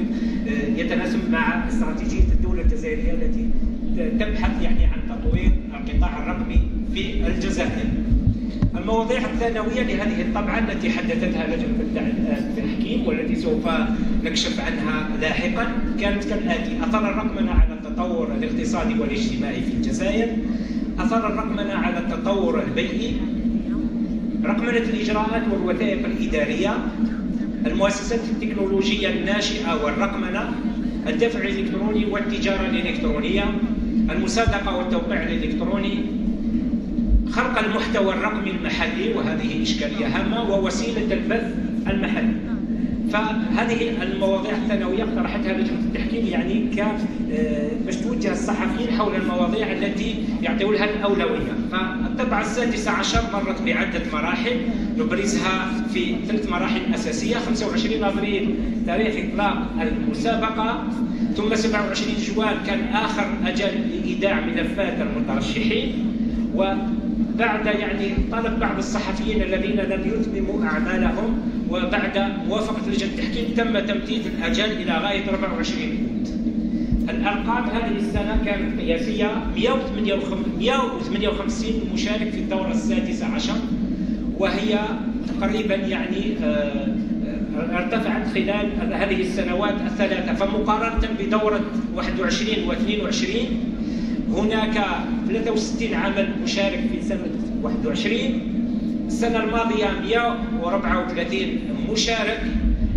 يتناسب مع استراتيجية الدولة الجزائرية التي تبحث يعني عن تطوير القطاع الرقمي في الجزائر. المواضيع الثانوية لهذه الطبعة التي حددتها لجنه التحكيم والتي سوف نكشف عنها لاحقا. كانت كالآتي أثر الرقمنه على التطور الاقتصادي والاجتماعي في الجزائر. أثر الرقمنه على التطور البيئي. رقمنة الإجراءات والوثائق الإدارية. المؤسسات التكنولوجية الناشئة والرقمنة. الدفع الإلكتروني والتجارة الإلكترونية. المصادقة والتوقيع الإلكتروني. خلق المحتوى الرقمي المحلي وهذه إشكالية هامة ووسيلة البث المحلي. فهذه المواضيع الثانوية اقترحتها لجنة التحكيم يعني ك باش توجه الصحفيين حول المواضيع التي يعطوا لها الأولوية. فالطبعة السادسة عشر مرت بعدة مراحل نبرزها في ثلاث مراحل أساسية. 25 أبريل تاريخ إطلاق المسابقة ثم 27 جوان كان آخر أجل لإيداع ملفات المترشحين و بعد يعني طلب بعض الصحفيين الذين لم يتمموا أعمالهم وبعد موافقة لجنة التحكيم تم تمديد الأجل إلى غاية 24 اوت. الأرقام هذه السنة كانت قياسية 158 مشارك في الدورة السادسة عشر وهي تقريبا يعني ارتفعت خلال هذه السنوات الثلاثة فمقارنة بدورة 21 و22 هناك 63 عمل مشارك في سنة 21 السنة الماضية 134 مشارك.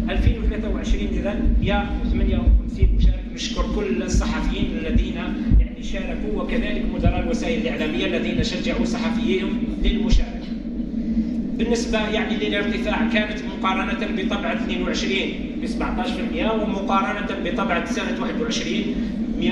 2023 إذا 158 مشارك. نشكر كل الصحفيين الذين يعني شاركوا وكذلك مدراء الوسائل الإعلامية الذين شجعوا صحفيهم للمشاركة. بالنسبة يعني للارتفاع كانت مقارنة بطبعة 22 ب 17% ومقارنة بطبعة سنة 21 149%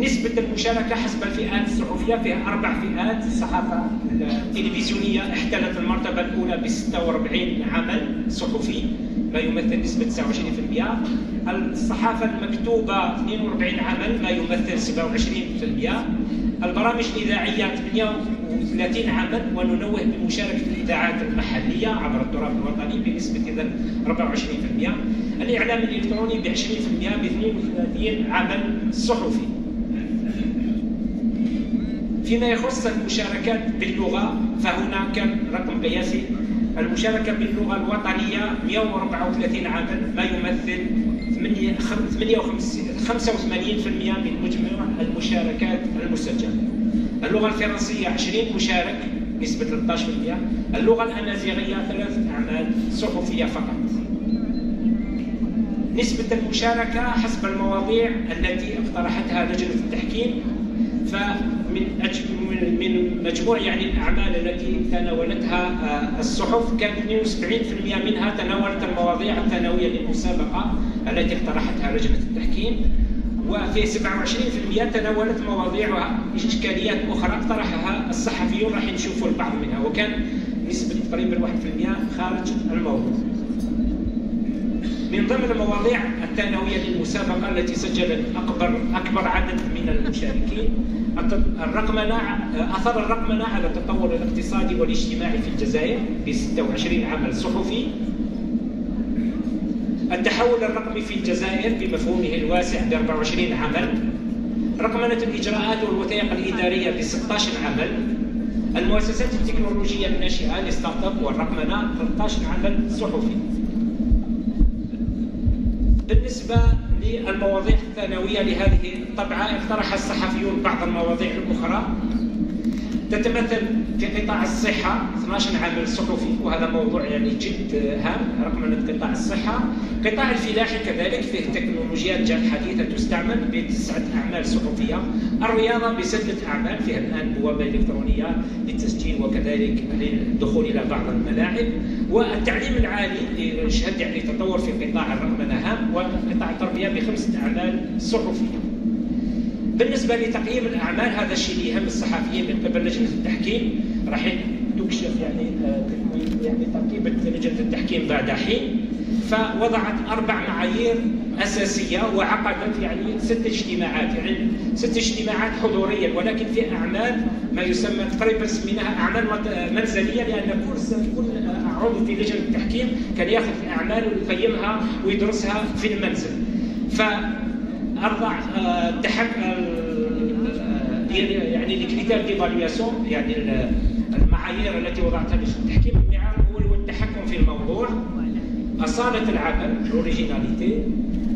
نسبة المشاركة حسب الفئات الصحفية فيها أربع فئات. الصحافة التلفزيونية احتلت المرتبة الأولى ب 46 عمل صحفي ما يمثل نسبة 29% الصحافة المكتوبة 42 عمل ما يمثل 27% البرامج الإذاعية 38 عمل وننوه بمشاركة الإذاعات المحلية عبر التراث الوطني بنسبة إذا 24% الإعلام الإلكتروني ب 20% ب 32 عمل صحفي. فيما يخص المشاركات باللغة فهنا كان رقم قياسي. المشاركة باللغة الوطنية 134 عاما ما يمثل 85% من مجموع المشاركات المسجلة. اللغة الفرنسية 20 مشارك نسبة 13% اللغة الأمازيغية ثلاث أعمال صحفية فقط. نسبة المشاركة حسب المواضيع التي اقترحتها لجنة التحكيم. فمن من مجموع يعني الأعمال التي تناولتها الصحف كان 72% منها تناولت المواضيع الثانويه للمسابقة. التي اقترحتها لجنة التحكيم وفي 27% تناولت مواضيع اشكاليات أخرى اقترحها الصحفيون راح نشوفوا البعض منها وكان نسبة تقريبا 1% خارج الموضوع. من ضمن المواضيع الثانوية للمسابقة التي سجلت اكبر أكبر عدد من المشاركين الرقمنه أثر الرقمنه على التطور الاقتصادي والاجتماعي في الجزائر ب 26 عمل صحفي التحول الرقمي في الجزائر بمفهومه الواسع ب 24 عمل رقمنة الإجراءات والوثائق الإدارية ب 16 عمل المؤسسات التكنولوجية الناشئة لستارت أب والرقمنة 13 عمل صحفي. بالنسبة للمواضيع الثانوية لهذه الطبعة اقترح الصحفيون بعض المواضيع الأخرى. تتمثل في قطاع الصحة. 12 عامل صحفي. وهذا موضوع يعني جد هام. رقم قطاع الصحة. قطاع الفلاحي كذلك فيه تكنولوجيات جات حديثة تستعمل بتسعة أعمال صحفية. الرياضة بستة أعمال فيها الآن بوابة إلكترونية للتسجيل وكذلك للدخول إلى بعض الملاعب. والتعليم العالي يشهد يعني تطور في قطاع الرقمنة هام وقطاع التربية بخمسة أعمال صحفية. بالنسبة لتقييم الأعمال هذا الشيء اللي يهم الصحفيين من قبل لجنة التحكيم. راح تكشف يعني آه، يعني تركيبه لجنة التحكيم بعد حين. فوضعت أربع معايير أساسية وعقدت يعني ست اجتماعات. يعني ست اجتماعات حضوريا ولكن في أعمال ما يسمى تقريبا سميناها أعمال منزلية لأن كل كل عضو في لجنة التحكيم كان يأخذ أعمال ويقيمها ويدرسها في المنزل. ف أربع تحك يعني ال critères d'évaluation يعني المعايير التي وضعتها للتحكيم المعيار الأول هو التحكم في الموضوع. أصالة العمل ال originalité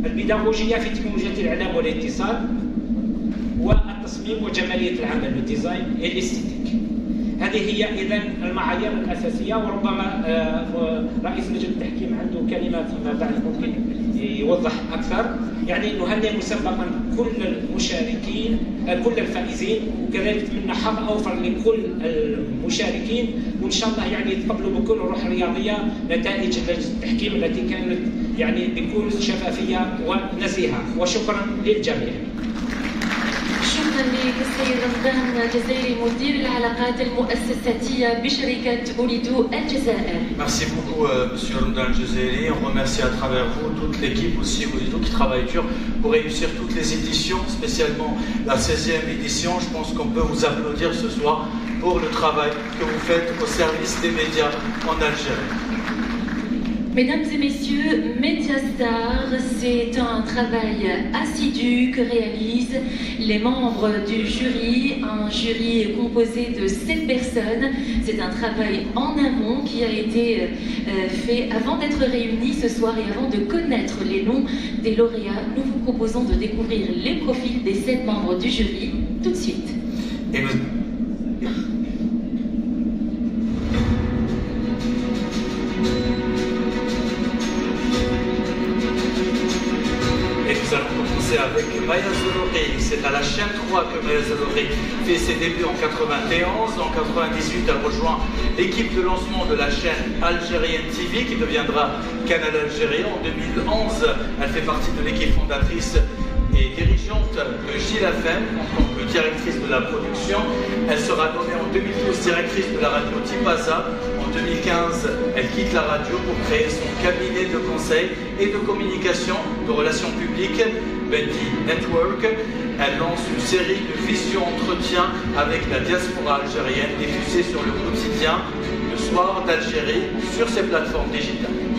البيداغوجية في تكنولوجيا الإعلام والاتصال والتصميم وجمالية العمل ال design ال esthétique. هذه هي إذا المعايير الأساسية وربما رئيس لجنه التحكيم عنده كلمات فيما بعد ممكن يوضح أكثر. يعني نهنئ مسبقا كل المشاركين كل الفائزين وكذلك نتمنى حظ أوفر لكل المشاركين. وإن شاء الله يعني يتقبلوا بكل روح رياضية نتائج التحكيم التي كانت يعني بكل شفافية ونزيهة. وشكرا للجميع. شكرا لك السيد رمضان الجزائري مدير العلاقات المؤسساتيه بشركه اوليدو الجزائر. Merci beaucoup euh, monsieur Ramadan Jazairi. On remercie à travers vous toute l'équipe aussi Olido qui travaille dur pour réussir toutes les éditions, spécialement la 16e édition. Je pense qu'on peut vous applaudir ce soir pour le travail que vous faites au service des médias en Algérie. Mesdames et messieurs, Mediastar, c'est un travail assidu que réalisent les membres du jury, un jury composé de sept personnes. C'est un travail en amont qui a été euh, fait avant d'être réunis ce soir et avant de connaître les noms des lauréats. Nous vous proposons de découvrir les profils des sept membres du jury tout de suite. Chaîne 3 que Zolori fait ses débuts en 91. En 98, elle rejoint l'équipe de lancement de la chaîne Algérienne TV qui deviendra Canal Algérien. En 2011, elle fait partie de l'équipe fondatrice et dirigeante de GILAFEM en tant que directrice de la production. Elle sera nommée en 2012 directrice de la radio Tipaza. En 2015, elle quitte la radio pour créer son cabinet de conseil et de communication de relations publiques Bendy Network. Elle lance une série de vision-entretiens avec la diaspora algérienne diffusée sur le quotidien Le Soir d'Algérie sur ses plateformes digitales.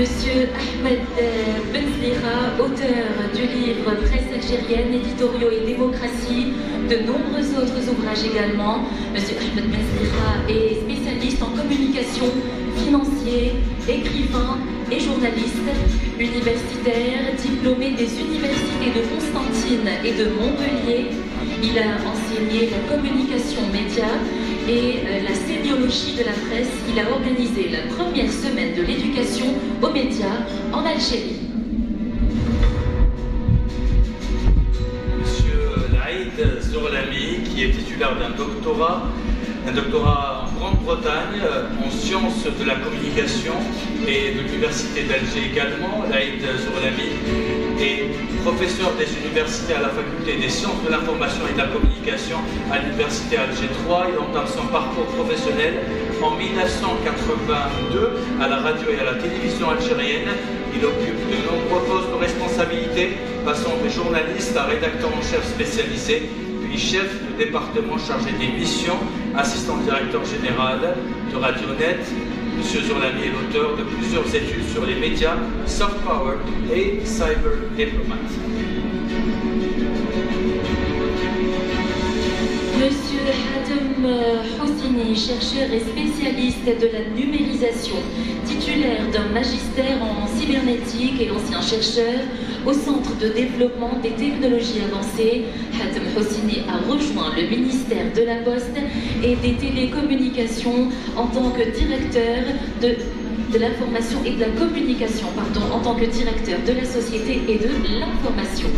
Monsieur Ahmed Benzlira, auteur du livre Presse algérienne, éditoriaux et démocratie, de nombreux autres ouvrages également. Monsieur Ahmed Benzlira est spécialiste en communication, financier, écrivain et journaliste, universitaire, diplômé des universités de Constantine et de Montpellier. Il a enseigné la communication média et euh, la sémiologie de la presse, il a organisé la première semaine de l'éducation aux médias en Algérie. Monsieur Laïd Zorlami, qui est titulaire d'un doctorat, un doctorat en Grande-Bretagne en sciences de la communication et de l'Université d'Alger également. Laïd Zorlami est professeur des universités à la faculté des sciences de l'information et de la communication à l'Université Alger 3. Il entame son parcours professionnel en 1982 à la radio et à la télévision algérienne. Il occupe de nombreux postes de responsabilité, passant de journaliste à rédacteur en chef spécialisé, puis chef de département chargé des missions, assistant directeur général de Radionet. Monsieur Zorlami est l'auteur de plusieurs études sur les médias, soft power et cyber diplomat. Monsieur Hatem Houssini, chercheur et spécialiste de la numérisation, titulaire d'un magistère en cybernétique et ancien chercheur au Centre de développement des technologies avancées, Hatem Houssini a rejoint le ministère de la Poste et des télécommunications en tant que directeur de de l'information et de la communication, pardon, en tant que directeur de la société et de l'information.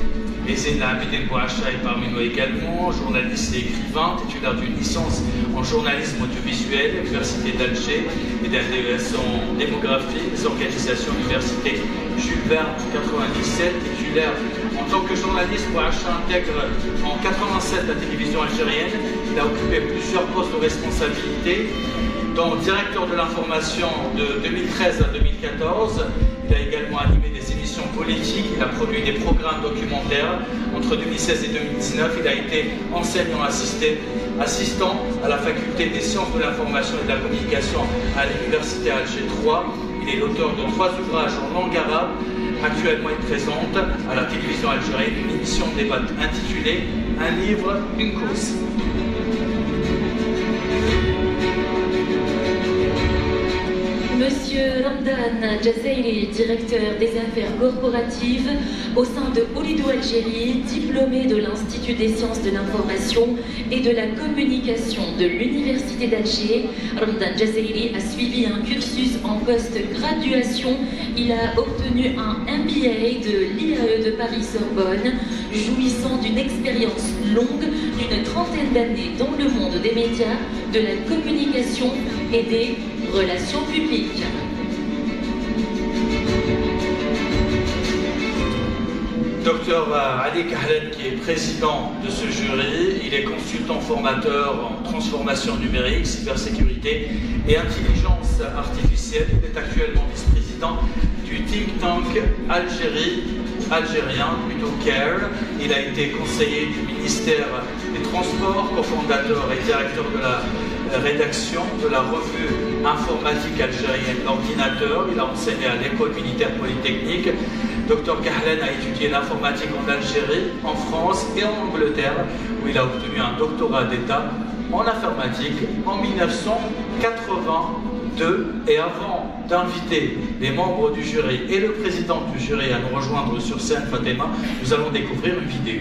Zena Bouacha est parmi nous également, journaliste et écrivain, titulaire d'une licence en journalisme audiovisuel, Université d'Alger, et d'un DES en démographie, des organisations Université Jules Verne en 97, titulaire en tant que journaliste. Bouacha intègre en 87 la télévision algérienne. Il a occupé plusieurs postes de responsabilité, dont directeur de l'information de 2013 à 2014. Il a également animé des émissions politiques, il a produit des programmes documentaires. Entre 2016 et 2019, il a été enseignant assistant à la faculté des sciences de l'information et de la communication à l'Université Alger 3. Il est l'auteur de trois ouvrages en langue arabe. Actuellement, il présente à la télévision algérienne une émission de débat intitulée Un livre, une cause. Monsieur Ramdan Jazairi, directeur des affaires corporatives au sein de Olidou Algérie, diplômé de l'Institut des sciences de l'information et de la communication de l'Université d'Alger. Ramdan Jazairi a suivi un cursus en post-graduation. Il a obtenu un MBA de l'IAE de Paris-Sorbonne, jouissant d'une expérience longue d'une trentaine d'années dans le monde des médias, de la communication et des relations publiques. Docteur Ali Kahlen, qui est président de ce jury, il est consultant formateur en transformation numérique, cybersécurité et intelligence artificielle. Il est actuellement vice-président du think tank Algérie, algérien, plutôt CARE. Il a été conseiller du ministère des Transports, cofondateur et directeur de la rédaction de la revue informatique algérienne L'Ordinateur. Il a enseigné à l'école militaire polytechnique. Dr Kahlen a étudié l'informatique en Algérie, en France et en Angleterre, où il a obtenu un doctorat d'État en informatique en 1982. Et avant d'inviter les membres du jury et le président du jury à nous rejoindre sur scène, Fatima, nous allons découvrir une vidéo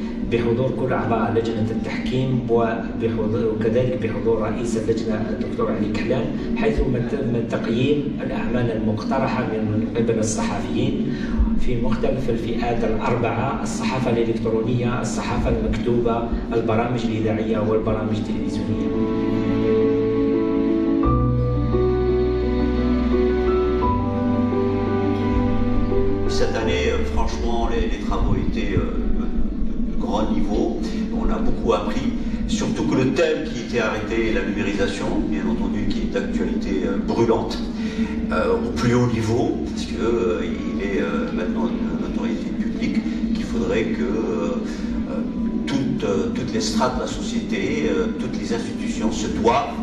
بحضور كل أعضاء لجنة التحكيم وكذلك بحضور رئيس اللجنة الدكتور علي كحلان حيث تم تقييم الأعمال المقترحة من قبل الصحفيين في مختلف الفئات الأربعة الصحافة الإلكترونية الصحافة المكتوبة البرامج الإذاعية والبرامج التلفزيونية. Cette année, franchement, les, les travaux étaient euh, niveau. On a beaucoup appris, surtout que le thème qui était arrêté est la numérisation, bien entendu, qui est d'actualité euh, brûlante, euh, au plus haut niveau, parce qu'il euh, est maintenant une notoriété publique, qu'il faudrait que toutes, les strates de la société, toutes les institutions se doivent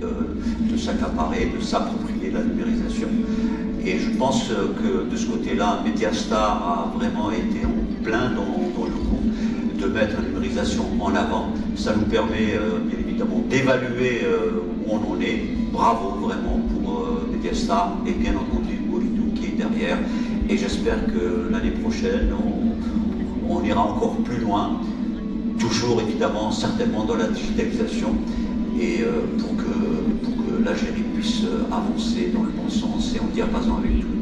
de, s'accaparer, de s'approprier la numérisation. Et je pense que de ce côté-là, Mediastar a vraiment été en plein dans, dans de mettre la numérisation en avant. Ça nous permet euh, bien évidemment d'évaluer euh, où on en est. Bravo vraiment pour euh, Mediastar et bien entendu Bolidou qui est derrière. Et j'espère que l'année prochaine, on, ira encore plus loin, toujours évidemment, certainement dans la digitalisation, et pour que, pour que l'Algérie puisse avancer dans le bon sens et en diapason avec tout.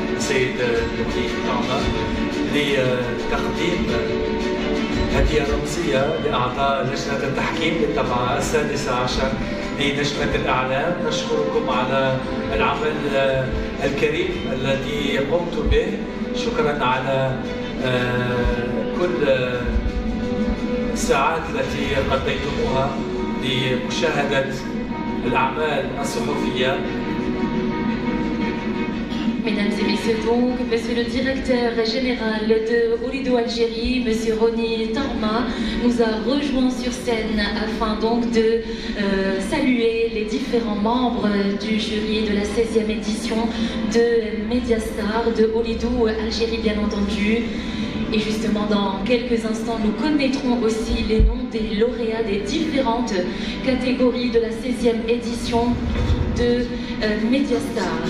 السيد لطيف طعمه لتقديم هدية رمزية لاعضاء لجنة التحكيم للطبعه السادسه عشر لنجمه الأعلام. نشكركم على العمل الكريم الذي قمت به. شكرا على آه، كل الساعات التي قضيتموها لمشاهدة الأعمال الصحفية. Mesdames et messieurs, donc, monsieur le directeur général de Olido Algérie, monsieur René Tarma, nous a rejoints sur scène afin donc de euh, saluer les différents membres du jury de la 16e édition de Mediastar de Olido Algérie, bien entendu. Et justement, dans quelques instants, nous connaîtrons aussi les noms des lauréats des différentes catégories de la 16e édition de euh, Mediastar.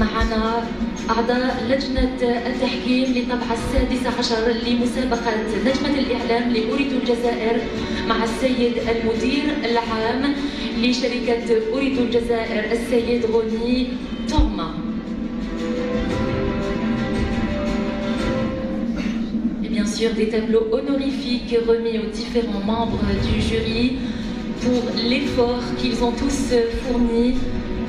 معنا أعضاء لجنة التحكيم للطبعة السادسة عشر لمسابقة نجمة الإعلام لأريد الجزائر مع السيد المدير العام لشركة أريد الجزائر السيد غني توما bien sûr des tableaux honorifiques remis aux différents membres du jury pour l'effort qu'ils ont tous fourni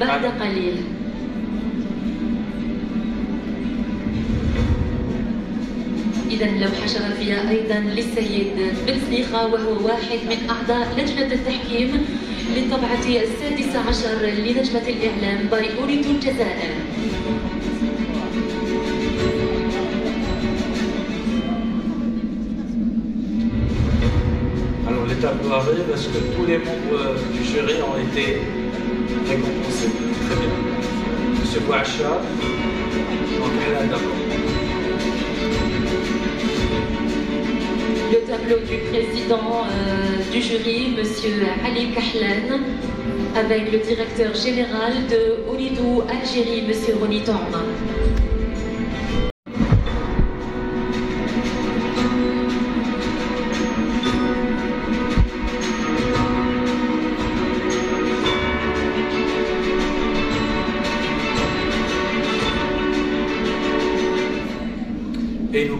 بعد قليل. إذا لوحة شرفية أيضا للسيد بن سليخة وهو واحد من أعضاء لجنة التحكيم للطبعة السادسة عشر لنجمة الإعلام باي أوريدو الجزائر. Alors les tableaux arrivent, est-ce que tous les membres du jury ont été récompensés Très bien. Monsieur donc elle d'abord. Le tableau du président euh, du jury, Monsieur Ali Kahlan, avec le directeur général de Oulidou Algérie, Monsieur Roni Torma.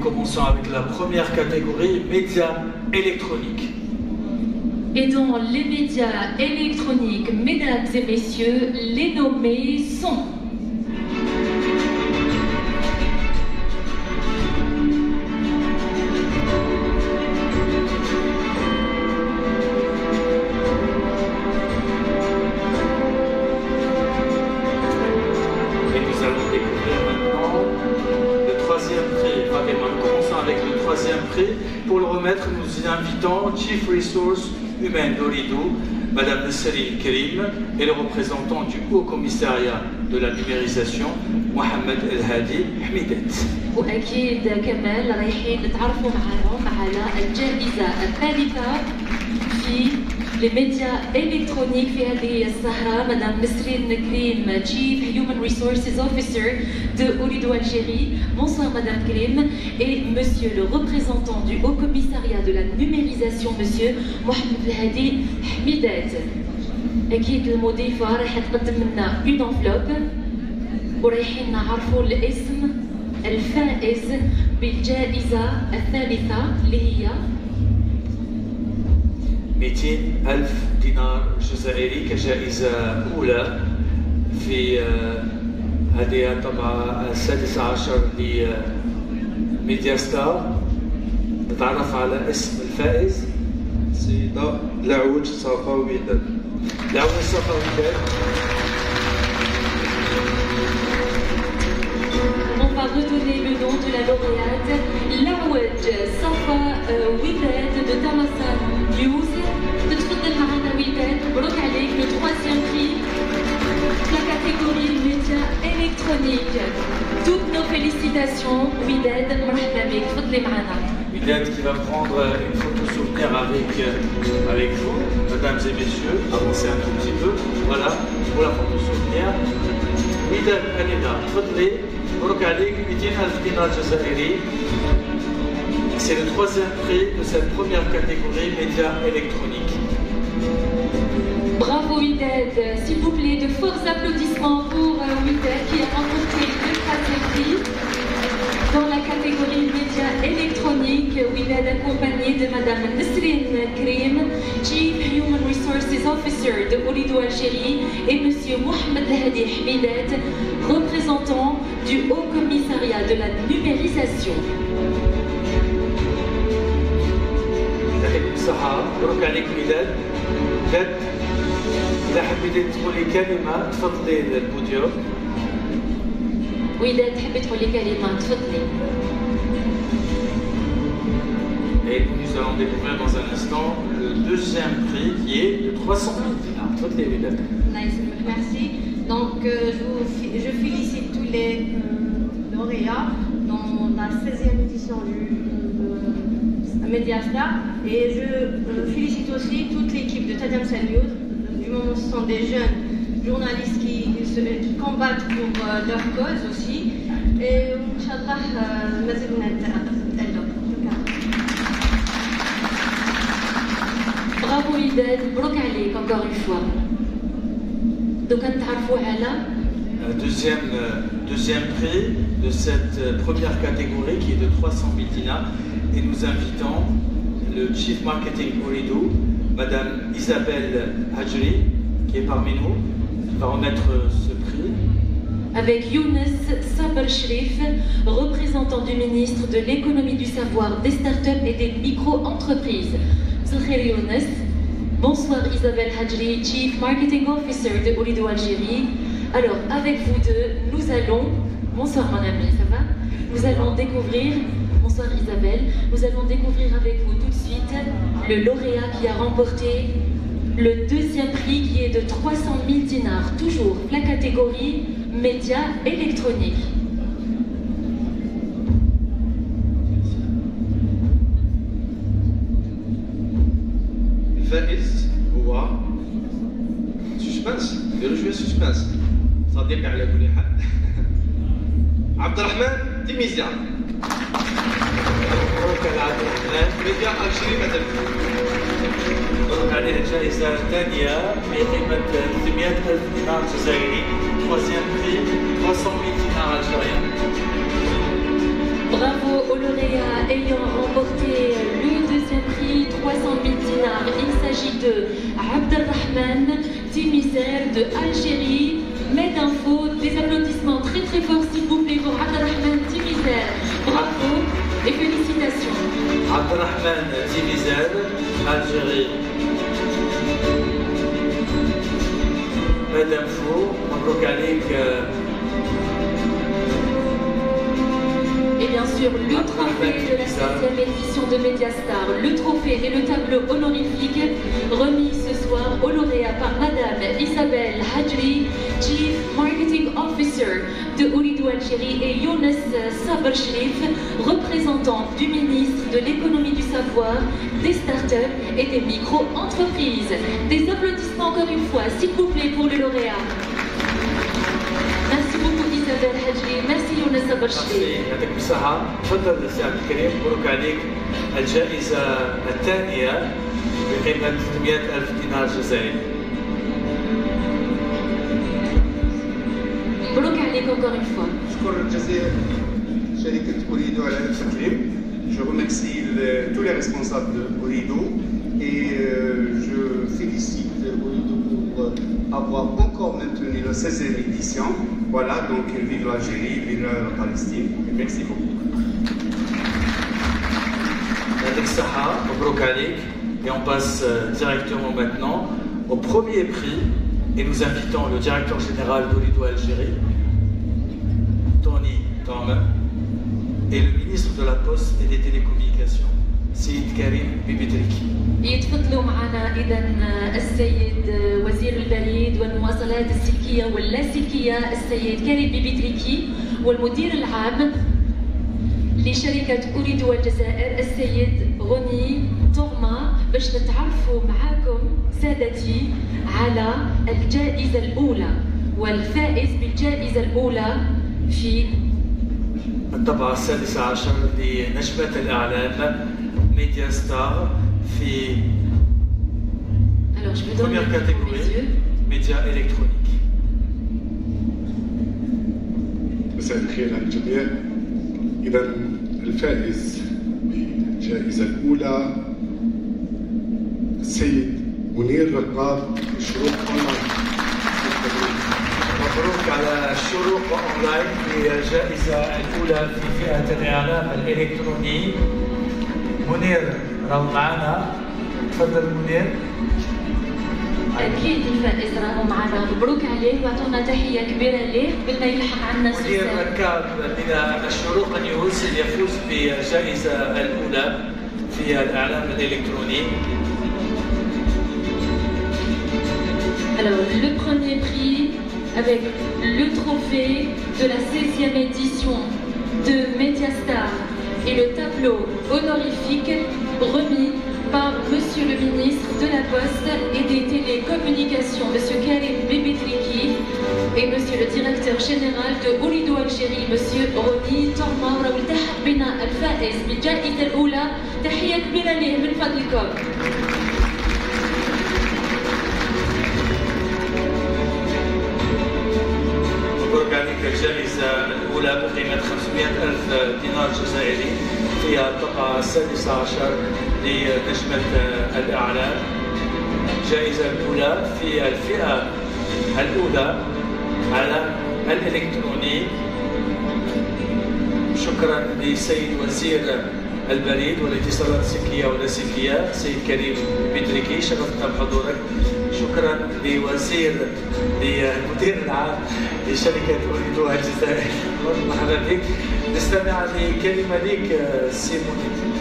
Commençons avec la première catégorie, médias électroniques. Et dans les médias électroniques, mesdames et messieurs, les nommés sont Chief Resource Humaine d'Oridou, Madame Céline Kerim, et le représentant du Haut Commissariat de la numérisation, Mohamed El Hadi Hmidet. وأكيد كمان رايحين نتعرفوا معاهم على الجائزة الثالثة في les médias électroniques في هذه السهرة مدام نسرين كريم Chief Human Resources Officer de Orido Algérie. Bonsoir madame Krim et monsieur le représentant du Haut Commissariat de la numérisation monsieur Mohamed Hadi Hmidat. اكيد المضيفة راح تقدم لنا اون انفلوب ورايحين نعرفوا الاسم الفائز بالجائزة الثالثة اللي هي 200 ألف دينار جزائري كجائزة أولى في آه، هذه الطبعة السادسة عشر لميديا ستار. نتعرف على اسم الفائز. سيدة لعوج صفا وداد لعوج صفا وداد On va redonner le nom de la lauréate, Lawed Safa euh, Widad de Tamasan News. تتفضل معنا وداد مبروك عليك le troisième prix la catégorie médias électroniques. Toutes nos félicitations, Widad, مرحبا بك تفضلي معنا. Widad qui va prendre une photo souvenir avec, euh, avec vous, mesdames et messieurs. Avancez un tout petit peu. Voilà, pour la photo souvenir. Widad Anida, تفضلي مبروك c'est le troisième prix de cette première catégorie médias électroniques. Bravo Wided, s'il vous plaît, de forts applaudissements pour euh, Wided qui a remporté le troisième Dans la catégorie médias électroniques, Widad accompagné de Madame Nesrine Krim, Chief Human Resources Officer de Olido Algérie, et Monsieur Mohamed Hadi Hmidat, représentant du Haut Commissariat de la numérisation. يعطيكم الصحة مبروك عليك ميلاد ميلاد إذا حبيتي تقولي كلمة تفضلي للبوديوم Widad تحبي تقولي كلمة تفضلي. Et nous allons découvrir dans un instant le deuxième prix qui est de 300 000 dinars. Tfadli, Mélanie. Nice, merci. Donc, euh, je, vous fi- je félicite tous les euh, lauréats dans la 16e édition du euh, Mediastar et je euh, félicite aussi toute l'équipe de Tadiam News. Du moment où ce sont des jeunes journalistes qui, qui se, qui combattent pour euh, leur cause aussi. Et Inch'Allah, euh, mazal نتألق. شكرا. Bravo Widad, مبروك عليك encore une fois. Donc نتعرفوا على Un deuxième, euh, deuxième prix de cette euh, première catégorie qui est de 300 000 dinars. Et nous invitons le Chief Marketing Orido, Madame Isabelle Hadjri, qui est parmi nous, qui va remettre euh, ce prix. avec Younes Sabr Shrif, représentant du ministre de l'économie du savoir, des startups et des micro-entreprises. Younes. Bonsoir Isabelle Hadjri, Chief Marketing Officer de Olido Algérie. Alors, avec vous deux, nous allons. Bonsoir mon ami, ça va? Nous allons découvrir. Bonsoir Isabelle. Nous allons découvrir avec vous tout de suite le lauréat qui a remporté le deuxième prix qui est de 300 000 dinars, toujours la catégorie médias électroniques. الفائز هو سسبانس ديروا شويه سسبانس صديقي على كل حال عبد الرحمن تيميزيا مبروك على عبد الرحمن ميديا الجيري مثلا مبروك عليه الجائزة الثانية بقيمة 300 ألف دينار جزائري troisième prix 300 000 dinars algériens Bravo aux lauréats ayant remporté le deuxième prix 300 000 dinars. Il s'agit de Abdelrahman Timizer de Algérie. Medinfo, des applaudissements très très forts s'il vous plaît pour Abdelrahman Timizer. Bravo et félicitations. عبد الرحمن تيميزان Madame Chou, en vocalique. Euh, et bien sûr, le trophée de la 7e édition de Mediastar, le trophée et le tableau honorifique remis soir honorée par Madame Isabelle Hadri, Chief Marketing Officer de Ouridou Algérie et Younes Sabashrif, représentant du ministre de l'économie du savoir, des startups et des micro-entreprises. Des applaudissements encore une fois, s'il vous plaît, pour le lauréat. Merci beaucoup Isabelle Hadri, merci Younes الصحة تفضل سي عبد الكريم مبروك عليك الجائزة الثانية بقيمة 300 ألف دينار جزائري مبروك عليك encore une fois. أشكر الجزائر شركة أوريدو على هذا التكريم. Je remercie le, tous les responsables de Orido et euh, je félicite Orido pour avoir encore maintenu la 16e édition. Voilà, donc vive l'Algérie, vive la Palestine. Et merci beaucoup. يعطيك الصحة مبروك عليك et on passe euh, directement maintenant au premier prix et nous invitons le directeur général d'Olido Algérie, Tony Tom, et le ministre de la Poste et des Télécommunications, Sid Karim Bibitriki. يتفضلوا معنا اذا السيد وزير البريد والمواصلات السلكيه واللاسلكيه السيد كريم بيبيتريكي والمدير العام لشركه اريدو الجزائر السيد غني تورما باش نتعرفوا معاكم سادتي على الجائزة الأولى والفائز بالجائزة الأولى في الطبعة السادسة عشر لنجمة الإعلام ميديا ستار في Alors, je vous donne première catégorie, médias électroniques. مساء الخير على الجميع إذا الفائز بالجائزة الأولى السيد منير رقاب شروق أونلاين. مبروك على الشروق أونلاين في الجائزة الأولى في فئة الإعلام الإلكتروني. منير راهو معنا. تفضل منير. أكيد الفائز راهو معنا. مبروك عليه وأعطونا تحية كبيرة ليه قبل ما يلحق عنا مدير سوسن ركاب من الشروق نيوز يفوز بالجائزة الأولى في الإعلام الإلكتروني. Alors, le premier prix avec le trophée de la 16e édition de Mediastar et le tableau honorifique remis par Monsieur le ministre de la Poste et des Télécommunications, Monsieur Karim Bibitriki, et Monsieur le directeur général de Orido Algérie, Monsieur روني تورما وراه التحق بنا الفائز بالجائزة الأولى تحية كبيرة ليه من فضلكم. عليك الجائزة الأولى بقيمة 500 ألف دينار جزائري فيها الطبعة السادسة عشر لنجمة الإعلام. الجائزة الأولى في الفئة الأولى على الإلكتروني. شكرا لسيد وزير البريد والاتصالات السلكية واللاسلكية سيد كريم بيدريكي شرفتنا بحضورك شكرا لوزير للمدير العام لشركة أوريدو الجزائر مرحبا بك نستمع لكلمة لك سيموني بسم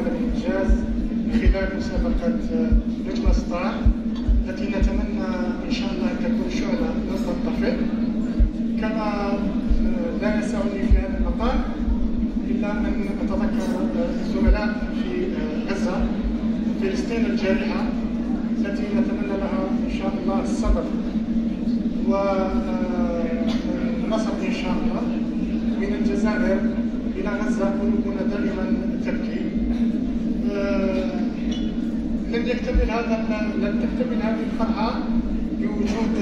وهذا الإنجاز خلال مسابقة آه، نجم ستار التي نتمنى إن شاء الله أن تكون شعلة تنطفئ كما آه، لا يسعني في هذا المقام إلا أن أتذكر آه، الزملاء في غزة فلسطين الجارحة التي نتمنى لها إن شاء الله الصبر والنصر إن شاء الله. من الجزائر إلى غزة قلوبنا دائما تبكي آه، لن يكتمل هذا لن تكتمل هذه الفرحة بوجود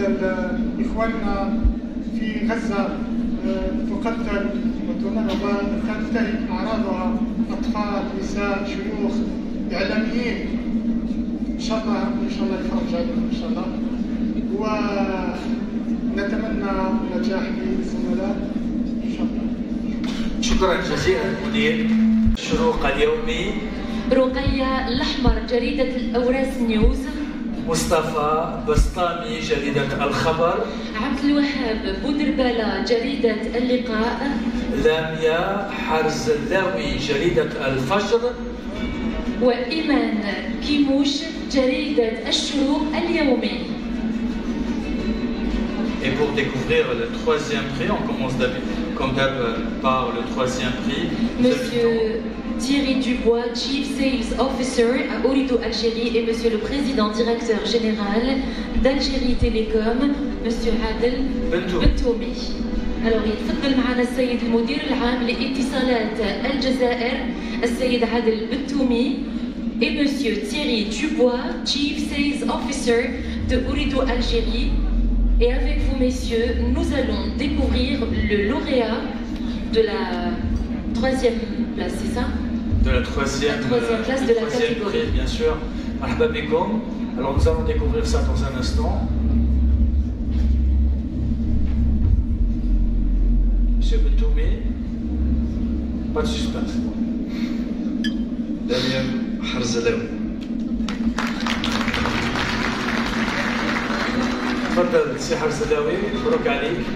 إخواننا في غزة آه، تقتل وتن- وتنتهك أعراضها أطفال نساء شيوخ إعلاميين. إن شاء الله إن شاء الله يفرج عليهم إن شاء الله. ونتمنى نجاح للزملاء إن شاء الله. شكرا جزيلا مدير. الشروق اليومي رقية الأحمر جريدة الأوراس نيوز. مصطفى بسطامي جريدة الخبر. عبد الوهاب بودربالة جريدة اللقاء. لاميا حرزلاوي جريدة الفجر. وإيمان كيموش جريدة الشروق اليومي Et pour découvrir le troisième prix, on commence comme d'hab par le troisième prix. Monsieur Thierry Dubois, Chief Sales Officer à Orido Algérie et Monsieur le Président Directeur Général d'Algérie Télécom, Monsieur Adel Bentoumi. Alors يتفضل معنا السيد المدير العام لاتصالات الجزائر السيد عادل بنتومي et Monsieur Thierry Dubois, Chief Sales Officer de Orido Algérie. et avec vous, messieurs, nous allons découvrir le lauréat de la troisième place, c'est ça? De la troisième, la troisième place de la catégorie. Prix, bien sûr. Alors nous allons découvrir ça dans un instant. Monsieur Betoumé, pas de suspense. تفضل سي حرزلاوي مبروك عليك.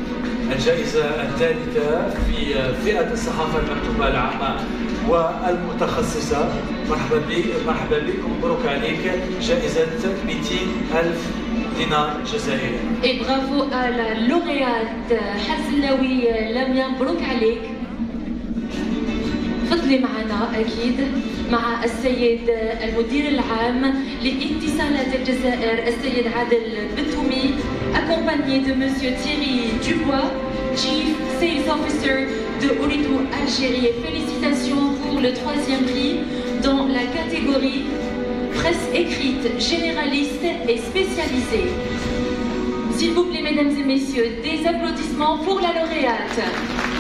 الجائزة الثالثة في فئة الصحافة المكتوبة العامة والمتخصصة. مرحبا بك مرحبا بكم مبروك عليك. جائزة 200 ألف دينار جزائري. Bravo à la lauréate. حرزلاوي لميا مبروك عليك. تفضلي معنا أكيد مع السيد المدير العام لإتصالات الجزائر السيد عادل بنتومي. Accompagné de monsieur Thierry Dubois Chief Sales Officer de Orido Algérie félicitations pour le troisième prix dans la catégorie presse écrite généraliste et spécialisée. S'il vous plaît mesdames et messieurs, des applaudissements pour la lauréate.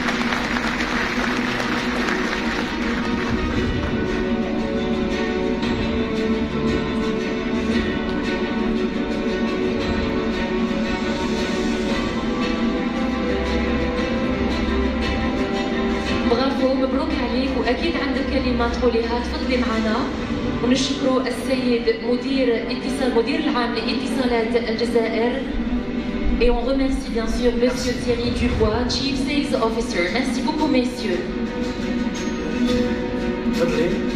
مبروك عليك وأكيد عندك كلمات تقوليها تفضلي معنا. ونشكروا السيد مدير اتصال مدير العام لاتصالات الجزائر. Et on remercie bien sûr Monsieur Thierry Dubois, Chief Sales Officer. Merci beaucoup, messieurs. مساء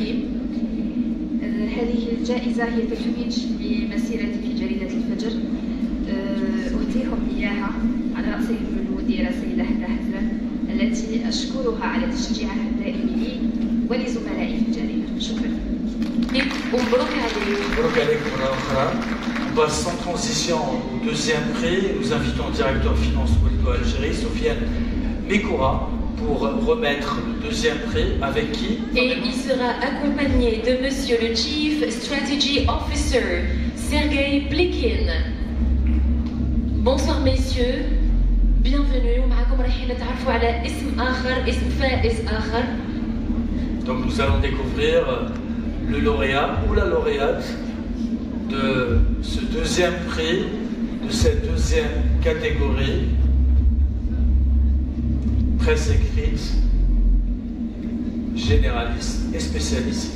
لجنة التحكيم هذه الجائزة هي تتويج بمسيرتي في جريدة الفجر. أهديهم إياها على رأسهم المديرة سيدة هدى حزان التي أشكرها على تشجيعها الدائم لي ولزملائي في الجريدة. شكرا. ومبروك عليك مبروك عليك مرة أخرى On passe sans transition au deuxième prix. Nous invitons le directeur finance Waldo Algérie, Sofiane Mekoura, pour remettre le deuxième prix avec qui Et il sera accompagné de Monsieur le Chief Strategy Officer, Sergei Plikin. Bonsoir messieurs, bienvenue. Donc nous allons découvrir le lauréat ou la lauréate de ce deuxième prix, de cette deuxième catégorie presse écrite, généraliste et spécialiste.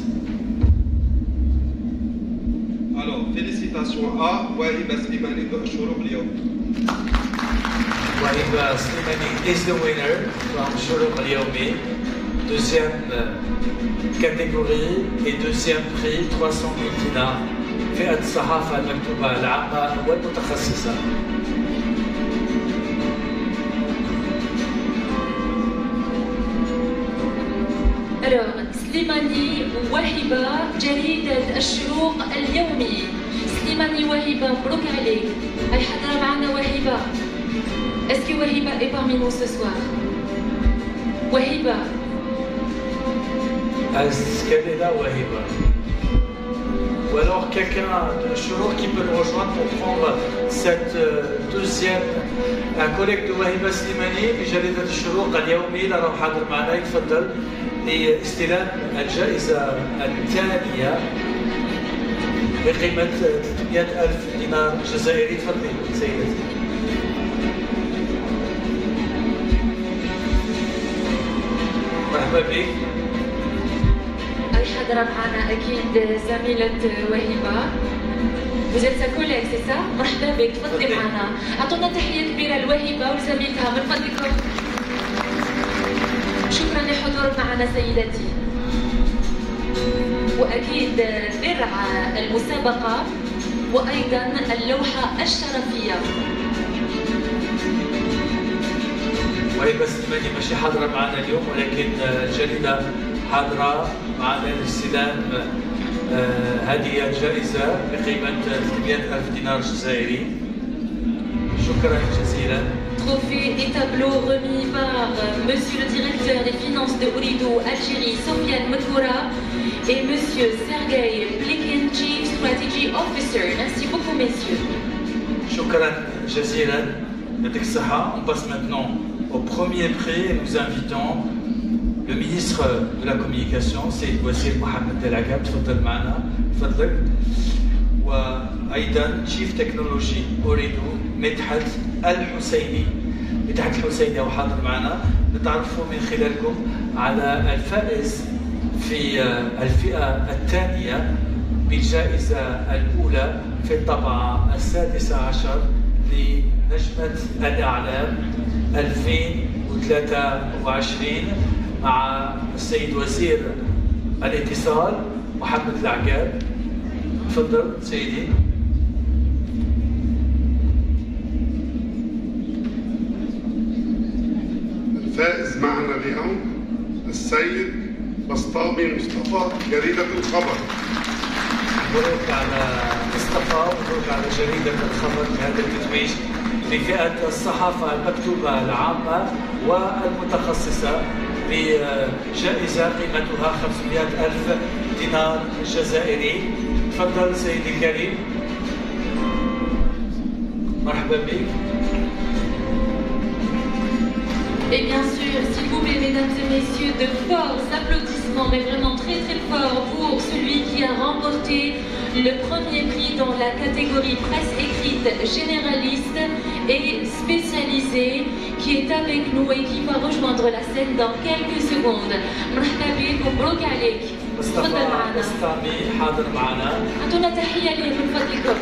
Alors, félicitations à Wahiba Slimani de Shuruk Lyon. Wahiba Slimani is the winner from Shuruk Lyomi. Deuxième catégorie et deuxième prix 300 000 dinars. فئة الصحافة المكتوبة العامة والمتخصصة. سليماني وهبة جريدة الشروق اليومي سليماني وهبة مبروك عليك هاي حضرة معنا وهبة اسكي وهبة est parmi nous ce soir وهبة Askaleda Wahiba. Ou alors quelqu'un de Chourour qui peut nous rejoindre pour prendre cette euh, deuxième, de Wahiba Slimani بجريدة الشروق اليومي راح حاضر معنا. يتفضل لاستلام الجائزة الثانية بقيمة 300 ألف دينار جزائري. تفضلي سيدتي. مرحبا بك. الحضرة معنا أكيد زميلة وهبة Collègue, c'est ça مرحبا بك تفضلي معنا. أعطونا تحية كبيرة لوهبة وزميلتها من فضلكم شكرا لحضورك معنا سيدتي. وأكيد درع المسابقة وأيضا اللوحة الشرفية. وهي بس سليماني ماشي حاضرة معنا اليوم ولكن الجريدة حاضرة معنا لاستلام آه، هذه الجائزة بقيمة 300 ألف دينار جزائري شكرا جزيلا Trophée et tableau remis par Monsieur le directeur des finances de Ouridou, Algérie, Sofiane Mekoura, et Monsieur Sergei Plikin, Chief Strategy Officer. Merci beaucoup, messieurs. شكرا جزيلا يعطيك الصحة. On passe maintenant au premier prix et nous invitons le ministre de la Communication, سيد وزير محمد العقاب تفضل معنا تفضلك وأيضا تشيف تكنولوجي اريد مدحت الحسيني مدحت الحسيني هو حاضر معنا نتعرفوا من خلالكم على الفائز في الفئة الثانية بالجائزة الأولى في الطبعة السادسة عشر لنجمة الإعلام 2023 مع السيد وزير الاتصال محمد العقاب. تفضل سيدي. الفائز معنا اليوم السيد بسطامي مصطفى جريدة الخبر. مبروك على مصطفى ومبروك على جريدة الخبر بهذا التتويج لفئة الصحافة المكتوبة العامة والمتخصصة. بجائزة قيمتها 500 ألف دينار جزائري تفضل سيدي الكريم مرحبا بك Et bien sûr, s'il vous plaît, mesdames et messieurs, de forts applaudissements, mais vraiment très très forts pour celui qui a remporté le premier prix dans la catégorie presse écrite généraliste et spécialisée, qui est avec nous et qui va rejoindre la scène dans quelques secondes. مرحبا بك ومبروك عليك. تفضل معنا. مصطفى حاضر معنا. أعطونا تحية ليه من فضلكم.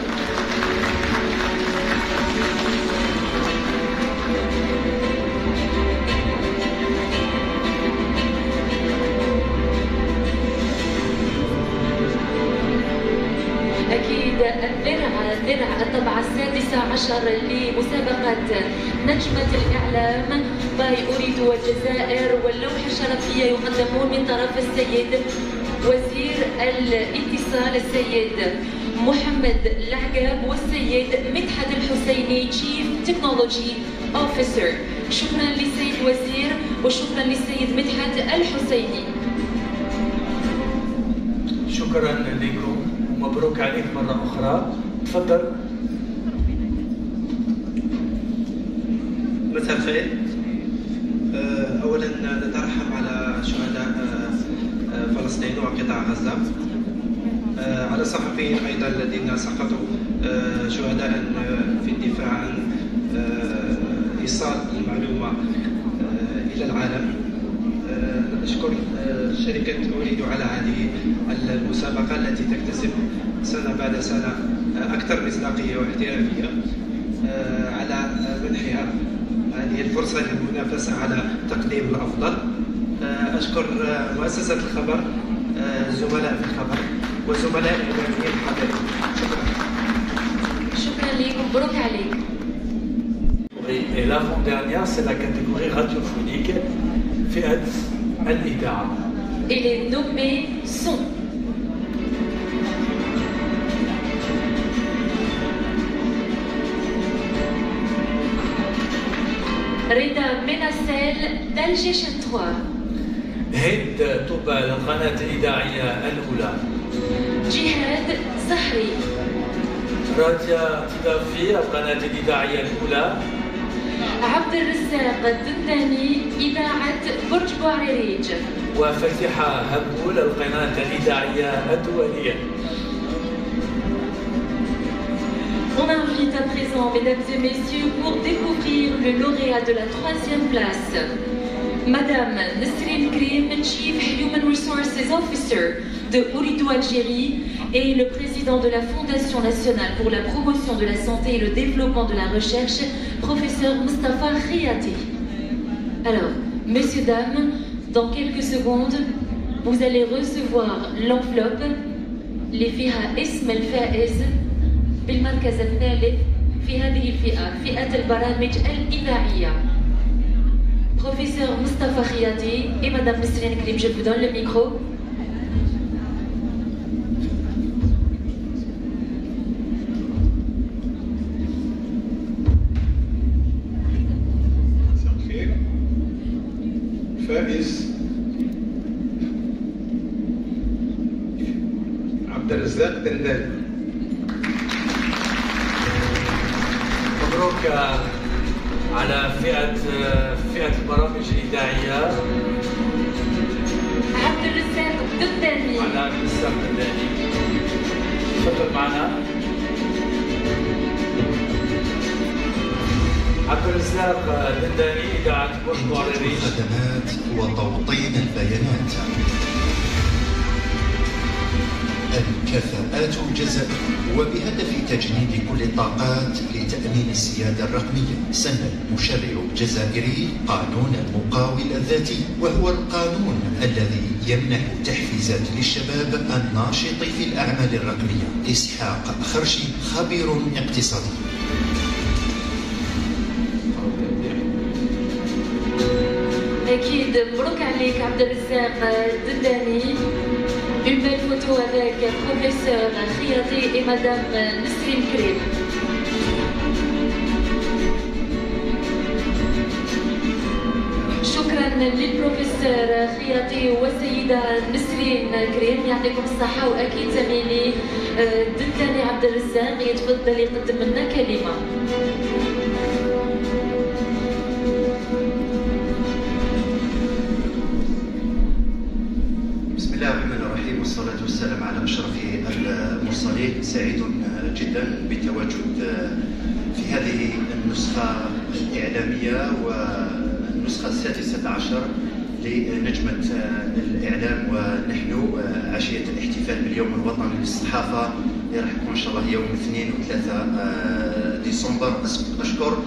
الدرع درع الطبعة السادسة عشر لمسابقة نجمة الإعلام by أوريدو الجزائر واللوحة الشرفية يقدمون من طرف السيد وزير الاتصال السيد محمد العقاب والسيد مدحت الحسيني Chief Technology Officer شكرا للسيد وزير وشكرا للسيد مدحت الحسيني. شكرا لكم ومبروك عليك مرة أخرى. تفضل. مساء الخير. اولا نترحم على شهداء فلسطين وقطاع غزة. على الصحفيين أيضا الذين سقطوا شهداء في الدفاع عن إيصال المعلومة إلى العالم. نشكر شركة أريد على هذه المسابقة التي تكتسب سنة بعد سنة أكثر مصداقية واحترافية على منحها هذه الفرصة للمنافسة على تقديم الأفضل. أشكر مؤسسة الخبر زملاء في الخبر وزملاء الإعلاميين الحاضرين شكرا. شكرا لك مبروك عليك. Et l'avant-dernière, c'est la catégorie radiophonique, فئة الإذاعة. Et les nommés sont Reda Menassel d'Alger 3. هند طوبى للقناة الإذاعية الأولى جهاد زهري راديا تدافي القناة الإذاعية الأولى عبد الرزاق الدنداني إذاعة برج بوعريريج وفتحة هبول القناة الإذاعية الدولية On invite à présent, mesdames et messieurs, pour découvrir le lauréat de la troisième place, Madame Nesrine Krim, Chief Human Resources Officer de Ouridou Algérie et le président de la Fondation nationale pour la promotion de la santé et le développement de la recherche, professeur Mustafa Khiyati. Alors, messieurs, dames, dans quelques secondes, vous allez recevoir l'enveloppe اللي فيها اسم الفائز بالمركز الثالث في هذه الفئة فئة البرامج الإذاعية Professeur Mustafa Khiyati et Madame Nesrine Krim, je vous donne le micro. فائز الرزاق دندان مبروك على فئة فئة البرامج الإذاعية. عبد الرزاق الدنداني على عبد الرزاق الدنداني تفضل معنا. عبد الرزاق الدنداني إذاعة بوش الخدمات وتوطين البيانات. الكفاءات الجزائرية وبهدف تجنيد كل الطاقات لتأمين السيادة الرقمية. سن المشرع الجزائري قانون المقاول الذاتي وهو القانون الذي يمنح تحفيزات للشباب الناشط في الأعمال الرقمية. إسحاق خرشي خبير اقتصادي. أكيد مبروك عليك عبد الرزاق الدنداني Belle photo avec professeur Khiyati et Madame Nesrine Krim. شكرا للبروفيسور خياطي والسيدة نسرين كريم يعطيكم الصحة وأكيد زميلي دنداني عبد الرزاق يتفضل يقدم لنا كلمة. والصلاة والسلام على أشرف المرسلين. سعيد جدا بالتواجد في هذه النسخة الإعلامية والنسخة السادسة عشر لنجمة الإعلام. ونحن عشية الاحتفال باليوم الوطني للصحافة اللي راح يكون إن شاء الله يوم 2 و3 ديسمبر. أشكر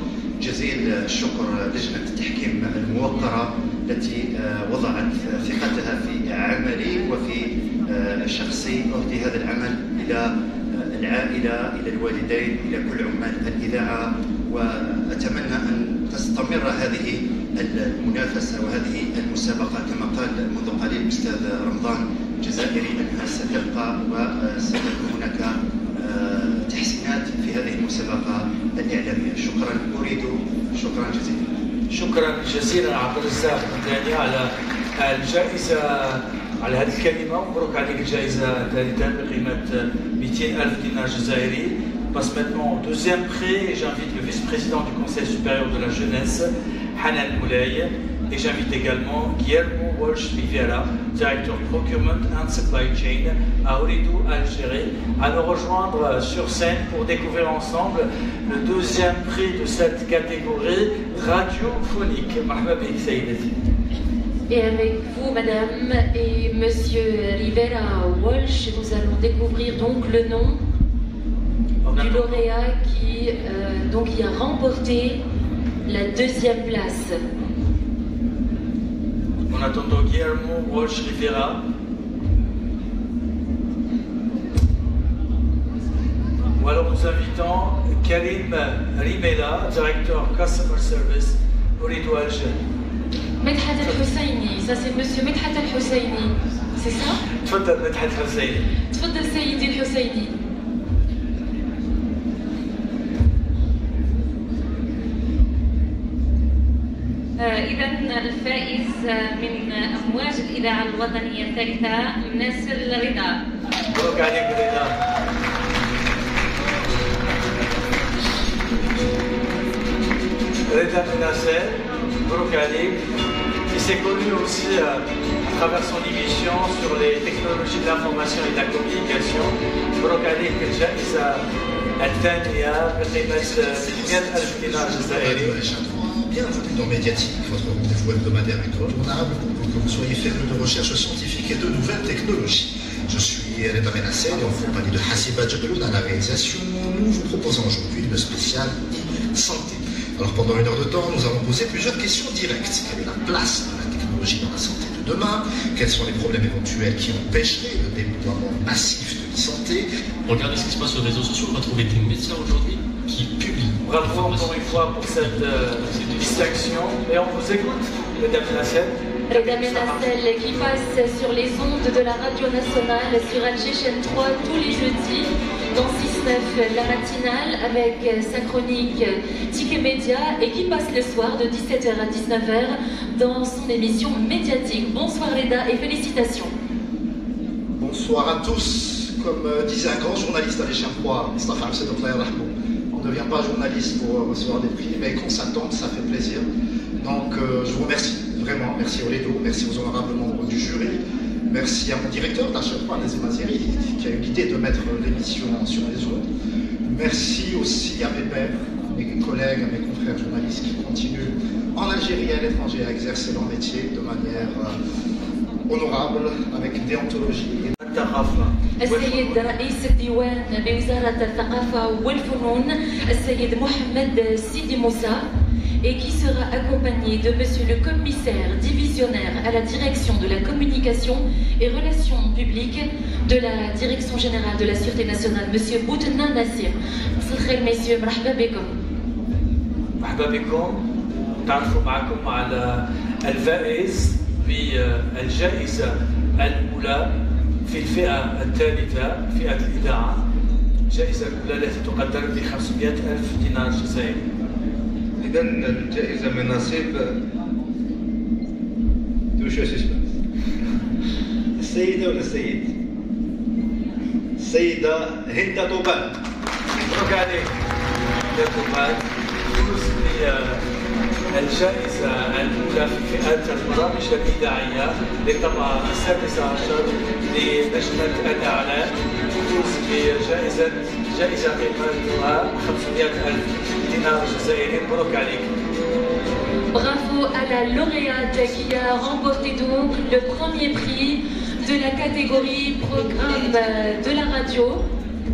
جزيل الشكر لجنة التحكيم الموقرة التي وضعت ثقتها في عملي وفي شخصي أهدي هذا العمل إلى العائلة إلى الوالدين إلى كل عمال الإذاعة. وأتمنى أن تستمر هذه المنافسة وهذه المسابقة كما قال منذ قليل الأستاذ رمضان الجزائري أنها ستبقى وستكون هناك تحسينات في هذه المسابقة الإعلامية. شكرا. أريد شكرا جزيلا. شكرا جزيلا عبد الرزاق على الجائزة على هذه الكلمة ومبروك عليك الجائزة الثالثة بقيمة 200 ألف دينار جزائري passe maintenant au deuxième prix et j'invite le vice-président du Conseil supérieur de la jeunesse, Hanan Moulay, et j'invite également Guillermo Walsh Rivera, directeur Procurement and Supply Chain à Ouridou, Algérie, à nous rejoindre sur scène pour découvrir ensemble le deuxième prix de cette catégorie radiophonique. Et avec vous, Madame et Monsieur Rivera Walsh, nous allons découvrir donc le nom du lauréat qui, euh, donc, a remporté la deuxième place. En attendant Guillermo Walsh Rivera. Ou alors nous invitons Karim Rimela, directeur Customer Service Ouridou Algérie. مدحت الحسيني ça c'est monsieur مدحت الحسيني c'est ça? تفضل مدحت الحسيني تفضل سيدي الحسيني إذا الفائز من أمواج الإذاعة الوطنية الثالثة ناصر رضا. مبروك عليك رضا. Reda Menacel, Brooke qui s'est connu aussi à travers son émission sur les technologies de l'information et de la communication. Brooke عليك الجائزة الثانية بقيمة 100000 دينار جزائري. Bienvenue dans Médiatique, votre rendez-vous hebdomadaire incontournable pour que vous soyez ferme de recherche scientifique et de nouvelles technologies. Je suis Reda Menassel et en compagnie de Hassiba Jabaloun à la réalisation, nous vous proposons aujourd'hui le spécial santé. Alors pendant une heure de temps, nous allons poser plusieurs questions directes. Quelle est la place de la technologie dans la santé de demain Quels sont les problèmes éventuels qui empêcheraient le déploiement massif de l'e-santé Regardez ce qui se passe sur les réseaux sociaux, on va trouver des médecins aujourd'hui qui publient. Bravo encore une fois pour cette euh, distinction et on vous écoute, et Messieurs. Reda Menacel qui passe sur les ondes de la radio nationale sur Alger chaîne 3 tous les jeudis dans 6-9 la matinale avec sa chronique Ticket Média et qui passe le soir de 17h à 19h dans son émission médiatique. Bonsoir Reda et félicitations. Bonsoir à tous. Comme euh, disait un grand journaliste à l'échelle 3, Mustafa on ne devient pas journaliste pour recevoir des prix, mais qu'on s'attend, ça fait plaisir. Donc euh, je vous remercie, vraiment. Merci au Ledo, merci aux honorables membres du jury, merci à mon directeur de la chaîne 3, Nazim Aziri, qui a eu l'idée de mettre l'émission sur les ondes. Merci aussi à mes pères, à mes collègues, à mes confrères journalistes qui continuent en Algérie et à l'étranger à exercer leur métier de manière euh, honorable, avec déontologie. السيد رئيس الديوان بوزارة الثقافة والفنون السيد محمد سيدي موسى et qui sera accompagné de Monsieur le commissaire divisionnaire à la direction de la communication et relations publiques de la direction générale de la Sûreté nationale, Monsieur Boutna Nassim. مساء messieurs, مرحبا بكم. مرحبا بكم. تعرفوا معكم على الفائز بالجائزة الأولى في الفئة الثالثة فئة الإذاعة الجائزة الأولى التي تقدر ب 500 ألف دينار جزائري إذا الجائزة من نصيب توشو اسمه السيدة ولا السيد؟ السيدة هند طوبان مبروك عليك. هند طوبان فوز الجائزة الأولى في فئة البرامج الإذاعية للطبعة السادسة عشر لنجمة الإعلام تفوز بجائزة جائزة قيمتها 500 ألف دينار جزائري مبروك عليك Bravo à la lauréate qui a remporté donc le premier prix de la catégorie programme de la radio.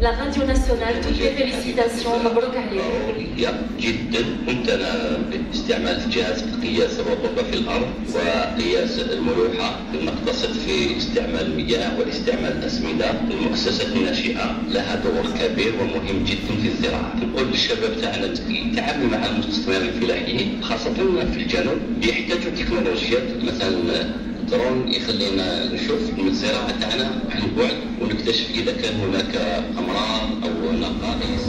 La radio nationale toutes les félicitations مبروك عليكم جدا. ممتنة باستعمال جهاز قياس الرطوبة في الأرض وقياس الملوحة نقتصد في استعمال المياه واستعمال الأسمدة المؤسسة الناشئة لها دور كبير ومهم جدا في الزراعة. نقول للشباب تاعنا التعامل مع المستثمرين الفلاحيين خاصة في الجنوب يحتاجوا تكنولوجيات مثلا الدرون يخلينا نشوف الزراعه تاعنا عن بعد ونكتشف إذا كان هناك أمراض أو نقائص.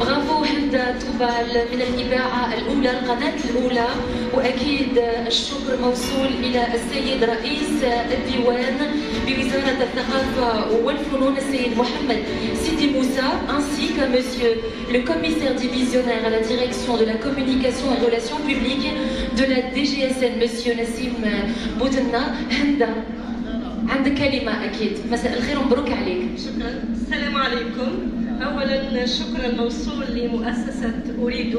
برافو هند طوبال من الإذاعة الأولى القناة الأولى. وأكيد الشكر موصول إلى السيد رئيس الديوان بوزارة الثقافة والفنون السيد محمد سيدي موسى ainsi qu'à monsieur le commissaire divisionnaire à la direction de la communication et relations publiques de la DGSN monsieur Nassim Boutena هند عندك كلمة أكيد. مساء الخير ومبروك عليك. شكرا. السلام عليكم. أولا شكرا موصول لمؤسسة أريد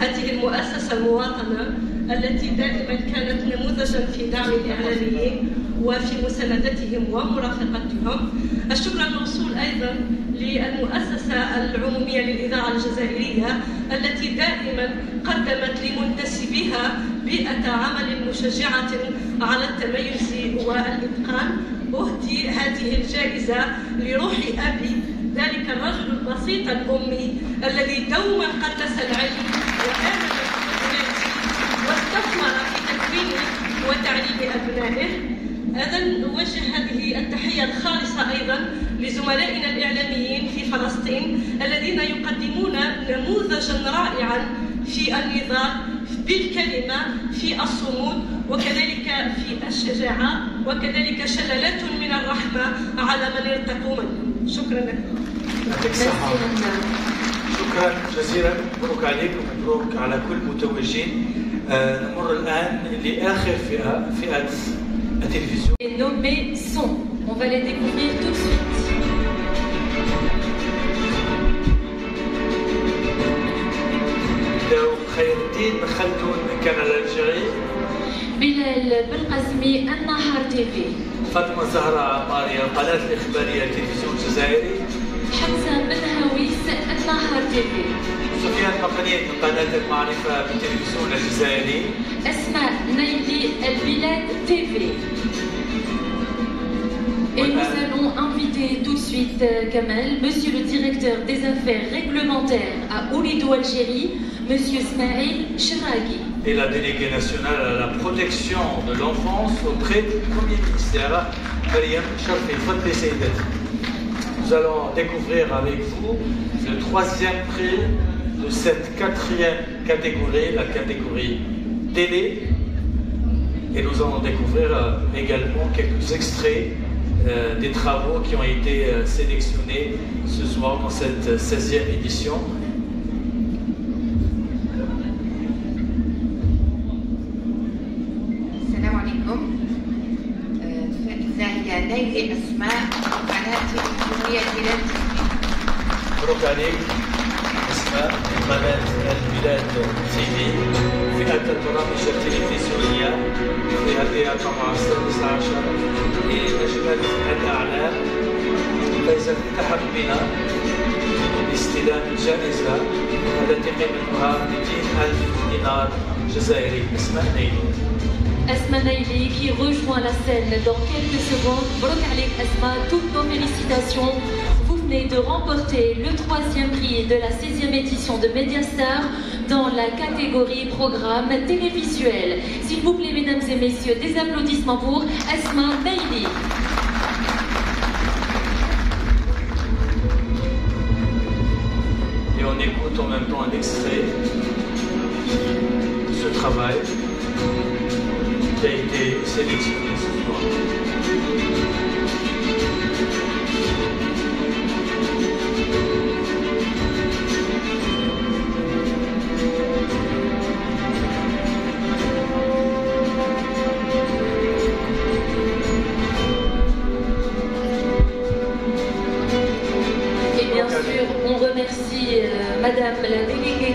هذه المؤسسة المواطنة التي دائما كانت نموذجا في دعم الإعلاميين وفي مساندتهم ومرافقتهم. الشكر الموصول أيضا للمؤسسة العمومية للإذاعة الجزائرية التي دائما قدمت لمنتسبيها بيئة عمل مشجعة على التميز والإتقان. أهدي هذه الجائزة لروح أبي ذلك الرجل البسيط الأمي الذي دوما قدس العلم وكان واستثمر في تكوين وتعليم أبنائه. إذا نوجه هذه التحية الخالصة أيضا لزملائنا الإعلاميين في فلسطين الذين يقدمون نموذجا رائعا في النضال بالكلمة في الصمود وكذلك في الشجاعة وكذلك شلالات من الرحمة على من ارتقوا منه. شكرا لكم. يعطيك الصحة شكرا جزيلا. مبروك عليك ومبروك على كل المتوجين. آه، نمر الآن لآخر فئة فئة التلفزيون. Nommés sont. On va les découvrir tout de suite. بخير الدين بن خلدون كان الالجيري بلال بالقاسمي النهار تي في فاطمه زهراء ماريا القناه الاخباريه التلفزيون الجزائري النهار تي في سفيان مقنيت من قناه المعرفه بالتلفزيون الجزائري اسماء نيلي البلاد تي في Et nous allons inviter tout de suite euh, Kamel, monsieur le directeur des affaires réglementaires à Oulido Algérie, monsieur Smaïl Chiraghi. et la déléguée nationale à la protection de l'enfance auprès du Premier ministère, Mariam Charfi. nous allons découvrir avec vous le troisième prix de cette quatrième catégorie, la catégorie télé. Et nous allons découvrir euh, également quelques extraits euh, des travaux qui ont été euh, sélectionnés ce soir dans cette 16e édition. هي البلاد مبروك عليك اسماء قناة البلاد تي في فئة البرامج التلفزيونية في هذه الطبعة السادسة عشر لنجمة الأعلام فإذا التحق بنا لاستلام الجائزة التي قيمتها 200 ألف دينار جزائري اسماء نيلي Asma Naili qui rejoint la scène dans quelques secondes. Brok Alik Asma, toutes nos félicitations. Vous venez de remporter le troisième prix de la 16e édition de Mediastar dans la catégorie programme télévisuel. S'il vous plaît, mesdames et messieurs, des applaudissements pour Asma Naili. Et on écoute en même temps un extrait de ce travail qui a été sélectionné ce. Et bien sûr, on remercie euh, Madame la déléguée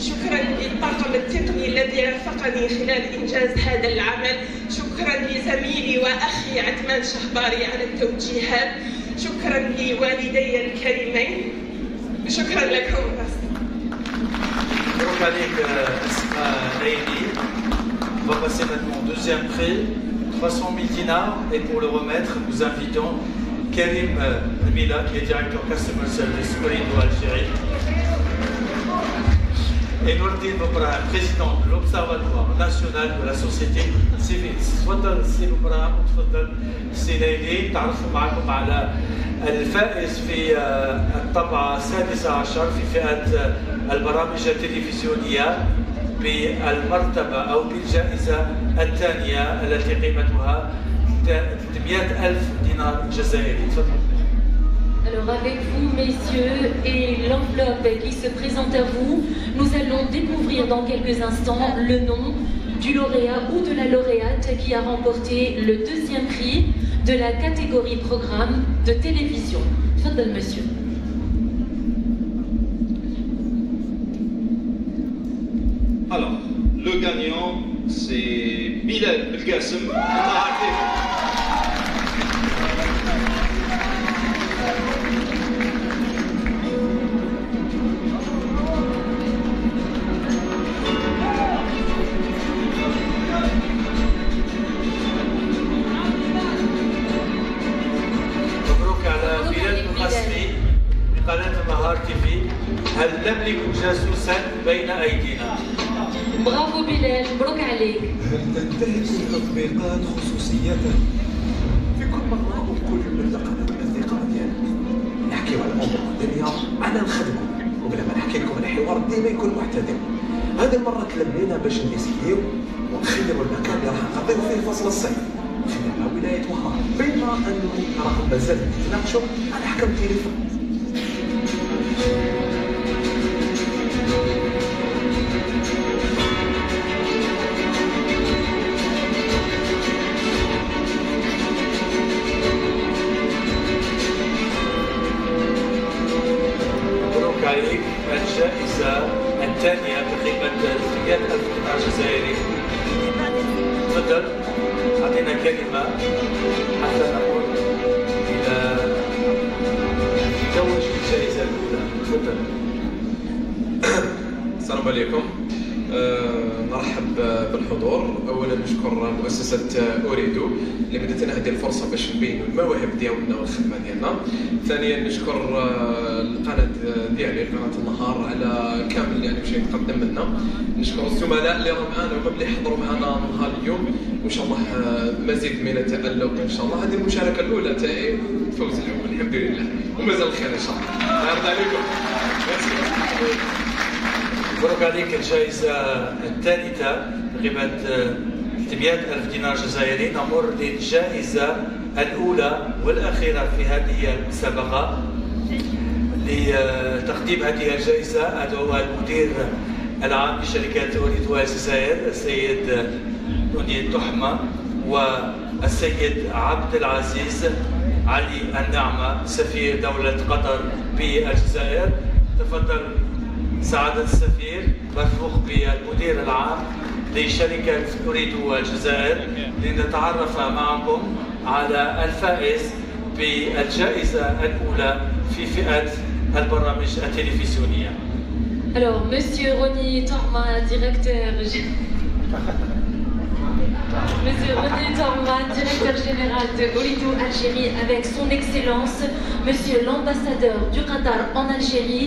شكرا للطاقم التقني الذي رافقني خلال إنجاز هذا العمل شكرا لزميلي وأخي عثمان شهباري على التوجيهات شكرا لوالدي الكريمين شكرا لكم avec euh, Asma on va passer maintenant au deuxième prix, 300 000 dinars. Et pour le remettre, nous invitons Karim euh, Mila, qui est directeur Customer Service Corridor Algérie. Et Nourdine Benbraham, président de l'Observatoire national de la société civile. تفضل سي بن براهم وتفضل سي ليلي تعرفوا معكم على الفائز في الطبعة السادسة عشر في فئة البرامج التلفزيونية بالمرتبة أو بالجائزة الثانية التي قيمتها 300 ألف دينار جزائري تفضل Alors avec vous, messieurs, et l'enveloppe qui se présente à vous, nous allons découvrir dans quelques instants le nom du lauréat ou de la lauréate qui a remporté le deuxième prix de la catégorie programme de télévision. Fadal, monsieur. Alors, le gagnant, c'est Bilal Belgassem. نهار تي في هل نملك جاسوسا بين أيدينا؟ برافو بلال مبروك عليك هل تنتهك التطبيقات خصوصيتها في كل مرة أقول للقناة الأصدقاء ديالي نحكيو على الأمور الدنيا أنا نخدمو وبلا ما نحكي لكم الحوار ديما يكون محتدم. هذه المرة تلمينا باش نسيو ونخيروا المكان اللي راح نقضيو فيه فصل الصيف. خدمنا ولاية وهران بما أنه راكم مازال تتناقشوا على حكم Thank you. مؤسسة أوريدو اللي بدات لنا هذه الفرصة باش نبينوا المواهب ديالنا والخدمة ديالنا. ثانيا نشكر آه، القناة ديالي قناة النهار على كامل يعني باش يتقدم لنا. نشكر الزملاء اللي راهم معنا وما اللي حضروا معنا نهار اليوم. وإن شاء الله آه، مزيد من التألق إن شاء الله. هذه المشاركة الأولى تاعي الفوز الأول الحمد لله. ومازال خير إن شاء الله. يرضى عليكم. مبروك عليك الجائزة الثالثة بقيمة 300 ألف دينار جزائري نمر للجائزة الأولى والأخيرة في هذه المسابقة لتقديم هذه الجائزة. هو المدير العام لشركة أوريدو الجزائر السيد نوني تحمة والسيد عبد العزيز علي النعمة سفير دولة قطر بالجزائر. تفضل سعادة السفير مرفوق بالمدير العام. لشركة أوريدو الجزائر لنتعرف معكم على الفائز بالجائزة الأولى في فئة البرامج التلفزيونية. Alors, Monsieur Ronny Torma, directeur. Monsieur Ronny Torma, directeur général de Olido Algérie, avec son Excellence, Monsieur l'ambassadeur du Qatar en Algérie,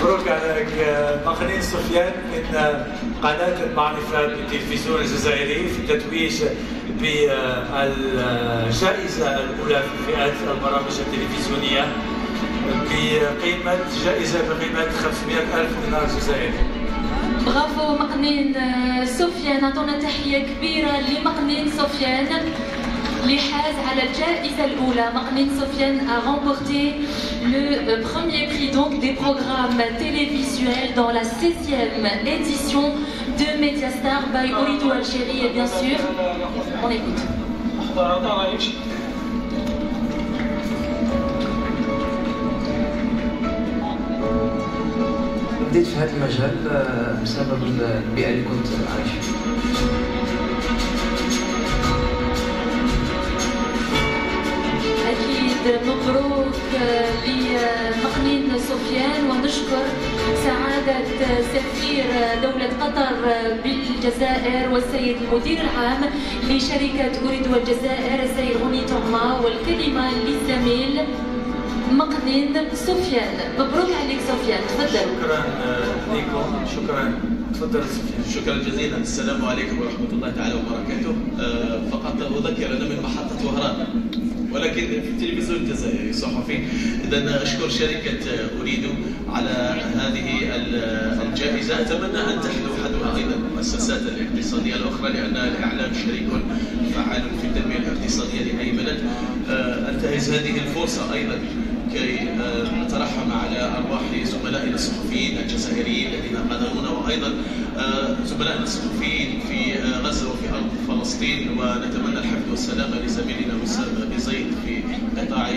مبروك عليك مغنين سفيان من قناة المعرفة بالتلفزيون الجزائري في التتويج بالجائزة الأولى في فئة البرامج التلفزيونية بقيمة جائزة بقيمة 500 ألف دينار جزائري. برافو مقنين سفيان. أعطونا تحية كبيرة لمقنين سفيان. اللي حاز على الجائزة الأولى مقنين سفيان a remporté le euh, premier prix donc des programmes télévisuels dans la 16e édition de Mediastar by Orido Algérie et bien sûr on écoute. بديت في هذا المجال آه، بسبب البيئة اللي كنت عايش فيها أكيد مبروك لمقنين سفيان ونشكر سعادة سفير دولة قطر بالجزائر والسيد المدير العام لشركة أوريدو الجزائر السيد غني توما والكلمة للزميل مقنين سفيان. مبروك عليك سفيان تفضل. شكرا لكم شكرا. تفضل سفيان. شكرا جزيلا. السلام عليكم ورحمة الله تعالى وبركاته. آه، فقط أذكر أنا من محطة وهران ولكن في التلفزيون الجزائري صحفي. إذا أشكر شركة أريدو على هذه ال- الجائزة. أتمنى أن تحلو حذوها أيضا. المؤسسات الاقتصادية الأخرى لأن الإعلام شريك فعال في التنمية الاقتصادية لأي بلد. أنتهز هذه الفرصة أيضا. كي نترحم على أرواح زملائنا الصحفيين الجزائريين الذين قدرونا وأيضا آه، زملائنا الصحفيين في آه، غزة وفي أرض فلسطين. ونتمنى الحفظ والسلامة لزميلنا وسام بزيد في قطاع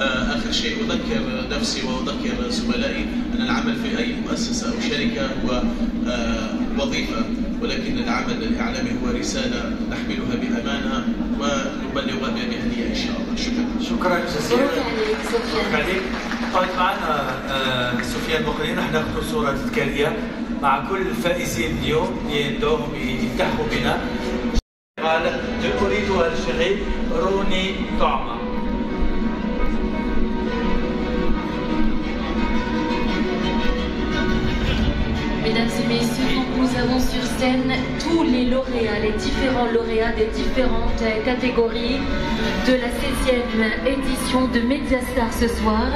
آه، آخر شيء أذكر نفسي وأذكر زملائي أن العمل في أي مؤسسة أو شركة هو وظيفة. ولكن العمل الإعلامي هو رسالة نحملها بأمانة ونبلغها بأهمية إن شاء الله. شكرا. شكرا جزيلا. شكرا عليك طيب معنا آه، سفيان مقرين رح ناخذ صورة تذكارية مع كل الفائزين اليوم ندعوهم يلتحقوا بنا. قال أريد الشغيل روني طعمة tous les lauréats, les différents lauréats des différentes catégories de la 16e édition de Mediastar ce soir.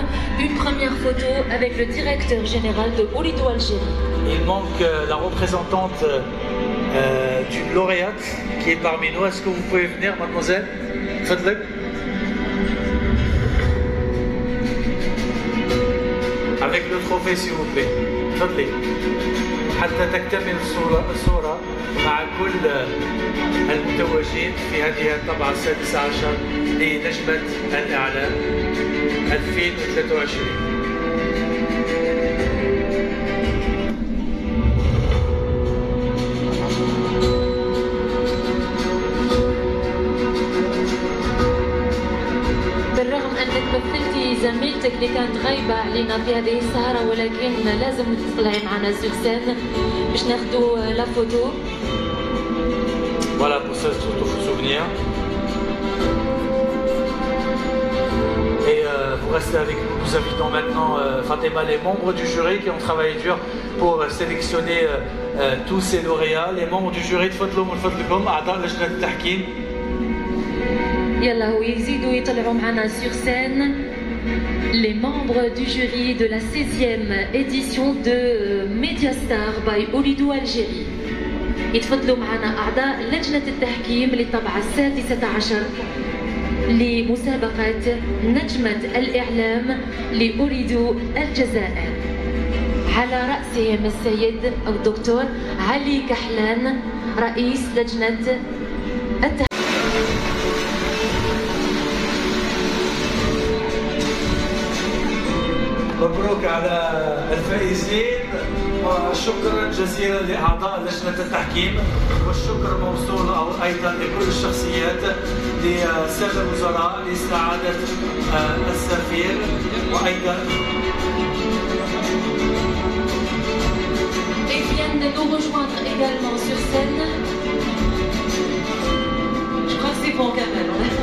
Une première photo avec le directeur général de Olido Algérie. Il manque euh, la représentante euh, d'une lauréate qui est parmi nous. Est-ce que vous pouvez venir, mademoiselle? Fadlek Avec le trophée, s'il vous plaît. Fadlek. حتى تكتمل الصورة, الصورة مع كل المتوجين في هذه الطبعة السادسة عشر لنجمة الإعلام 2023 بالرغم أنك مثلتي زميلتك اللي كانت غايبة علينا في هذه السهرة ولكن لازم تطلعي معنا scène باش ناخذوا لا فوتو Voilà pour ce souvenir. Et euh, vous restez avec nous. Nous invitons maintenant euh, Fatima, les membres du jury qui ont travaillé dur pour euh, sélectionner euh, euh, tous ces lauréats. Les membres du jury, تفضلوا من فضلكم أعضاء لجنة التحكيم. يلا ويزيدوا يطلعوا معنا sur scène Les membres du jury de la 16e édition de Mediastar by Olidou Algérie. يتفضلوا معنا أعضاء لجنة التحكيم للطبعة السادسة عشر لمسابقة نجمة الإعلام لأوليدو الجزائر على رأسهم السيد الدكتور علي كحلان رئيس لجنة التحكيم مبروك على الفائزين وشكرا جزيلا لأعضاء لجنة التحكيم والشكر موصول أيضا لكل الشخصيات لسادة الوزراء لاستعاده آه، السفير وأيضا également sur scène. Je crois que c'est bon quand même.